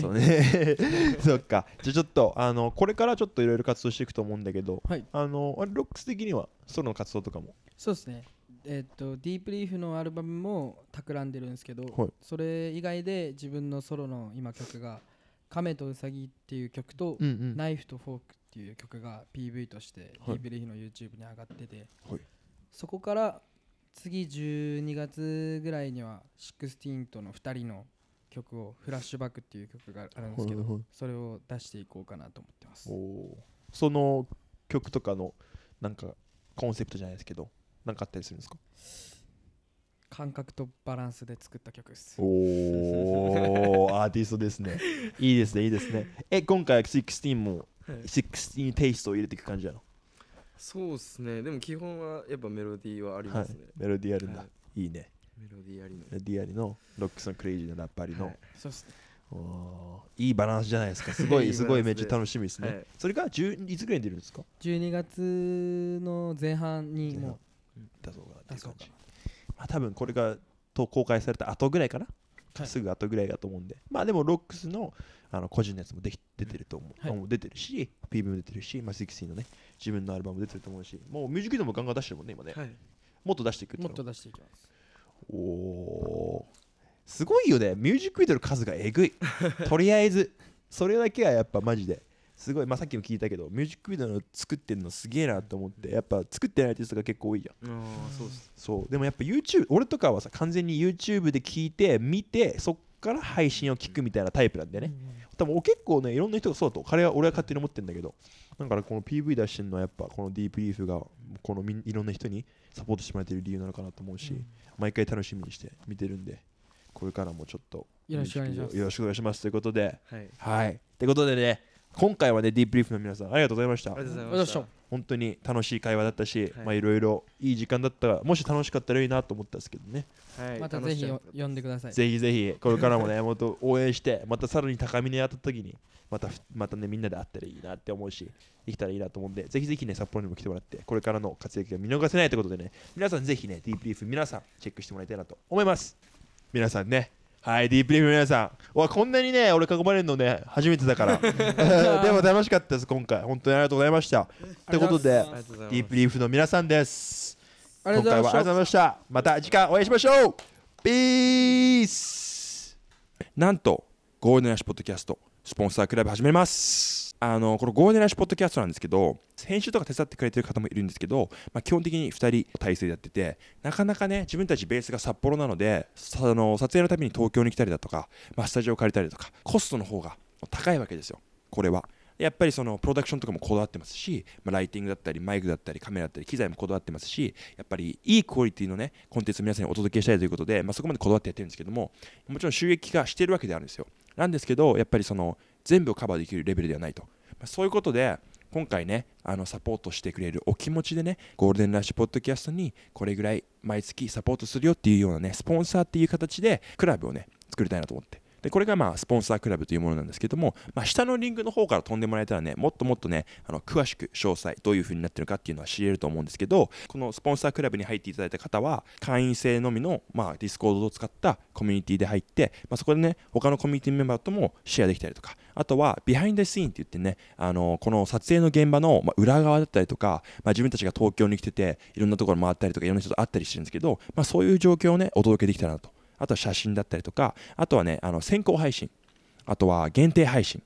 そうね。そっか。じゃあちょっとあのこれからちょっといろいろ活動していくと思うんだけど、はい。あのロックス的にはソロの活動とかも？そうですね。えっとディープリーフのアルバムも企んでるんですけど、はい。それ以外で自分のソロの今曲が「亀とウサギ」っていう曲とうんうん「ナイフとフォーク」っていう曲が PV としてデはい。ィープリーフの YouTube に上がってて、はい。そこから次12月ぐらいには16との2人の曲を「フラッシュバック」っていう曲があるんですけど、はいはいそれを出していこうかなと思ってます。その曲とかのなんかコンセプトじゃないですけどなんかあったりするんですか？感覚とバランスで作った曲です。おーアーティストですね。いいですねいいですね。え今回16もはい。16テイストを入れていく感じなの？そうですね。でも基本はやっぱメロディーはありはいますね、メロディーあるんだ、、はいいねメロディーありの。メロディーありのロックスのクレイジーなラップありの、はい。そうっすね。いいバランスじゃないですか。すごい す。ごいめっちゃ楽しみですね、はい。それが10いつぐらいに出るんですか？12月の前半にもだそうかなっていう感じ。まあ多分これがと公開された後ぐらいかな、はい。すぐ後ぐらいだと思うんで。まあでもロックスのあの個人のやつもでき出てると思う、出てるし PV も出てるし、まあ、16のね自分のアルバムも出てると思うし。もうミュージックビデオもガンガン出してるもんね今ね、はい。もっと出していくもっと出していきますおすごいよね。ミュージックビデオの数がえぐい。とりあえずそれだけはやっぱマジで。すごい。まあさっきも聞いたけどミュージックビデオの作ってるのすげえなと思ってやっぱ作ってないアーティストが結構多いじゃん。そうです。そう。でもやっぱ YouTube 俺とかはさ完全に YouTube で聞いて見てそっから配信を聞くみたいなタイプなんだよね、多分結構ねいろんな人がそうだと彼は俺は勝手に思ってるんだけど。だからこの PV 出してるのはやっぱこのディープリーフがこのいろんな人にサポートしてもらってる理由なのかなと思うし、毎回楽しみにして見てるんでこれからもちょっとよろしくお願いします。ということではい。はい。ということでね今回はねディープリーフの皆さんありがとうございました。ありがとうございました。本当に楽しい会話だったし、はい。まあいろいろいい時間だった。らもし楽しかったらいいなと思ったんですけどね。はい。またぜひよ呼んでください。ぜひぜひこれからもね もっと応援してまたさらに高みに当たった時にまたふまたねみんなで会ったらいいなって思うしできたらいいなと思うんでぜひぜひね札幌にも来てもらってこれからの活躍が見逃せないということでね皆さんぜひねディープリーフ皆さんチェックしてもらいたいなと思います。皆さんねはい、ディープリーフの皆さん。わ、こんなにね、俺囲まれるのね、初めてだから。でも楽しかったです、今回。本当にありがとうございました。ということで、ディープリーフの皆さんです。ありがとうございました今回はありがとうございました。また次回お会いしましょう。ピースなんと、ゴールデンラッシュポッドキャスト、スポンサークラブ始めます。あの、このゴールデンラッシュポッドキャストなんですけど、編集とか手伝ってくれてる方もいるんですけど、まあ、基本的に2人体制でやってて、なかなかね、自分たちベースが札幌なので、あの撮影のために東京に来たりだとか、まあ、スタジオ借りたりとか、コストの方が高いわけですよ、これは。やっぱりそのプロダクションとかもこだわってますし、まあ、ライティングだったりマイクだったりカメラだったり機材もこだわってますしやっぱりいいクオリティのねコンテンツを皆さんにお届けしたいということで、まあ、そこまでこだわってやってるんですけどももちろん収益化してるわけであるんですよなんですけどやっぱりその全部をカバーできるレベルではないと、ま、そういうことで今回ねあのサポートしてくれるお気持ちでねゴールデンラッシュポッドキャストにこれぐらい毎月サポートするよっていうようなねスポンサーっていう形でクラブをね作りたいなと思って。でこれがまあスポンサークラブというものなんですけども、まあ、下のリンクの方から飛んでもらえたらねもっともっとねあの詳しく詳細どういう風になってるかっていうのは知れると思うんですけどこのスポンサークラブに入っていただいた方は会員制のみの、まあ、ディスコードを使ったコミュニティで入って、まあ、そこでね他のコミュニティメンバーともシェアできたりとかあとは behind scene って言ってねあのこの撮影の現場の、ま、裏側だったりとか、まあ、自分たちが東京に来てていろんなところ回ったりとかいろんな人と会ったりしてるんですけど、まあ、そういう状況をねお届けできたらなとあとは写真だったりとかあとはねあの先行配信。あとは限定配信。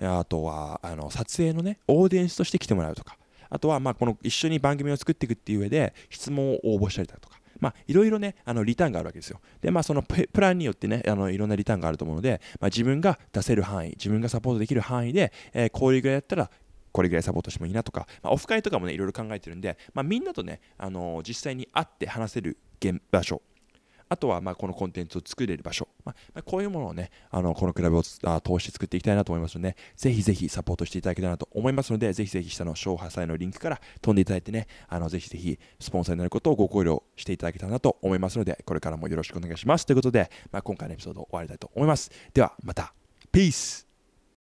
あとはあの撮影のねオーディエンスとして来てもらうとか。あとはまあこの一緒に番組を作っていくっていう上で質問を応募したりだとか。まあいろいろねあのリターンがあるわけですよ。でまあそのプランによってねあのいろんなリターンがあると思うので、まあ、自分が出せる範囲自分がサポートできる範囲で、えーこういうぐらいやったらこれぐらいサポートしてもいいなとか、まあ、オフ会とかもねいろいろ考えてるんで、まあ、みんなとね、あの実際に会って話せる現場所。あとはまあこのコンテンツを作れる場所、まあこういうものをねあのこのクラブをあ通して作っていきたいなと思いますのでぜひぜひサポートしていただけたらなと思いますのでぜひぜひ下の勝破祭のリンクから飛んでいただいてねあのぜひぜひスポンサーになることをご考慮していただけたらなと思いますのでこれからもよろしくお願いします。ということで、まあ、今回のエピソード終わりたいと思います。ではまた。ピース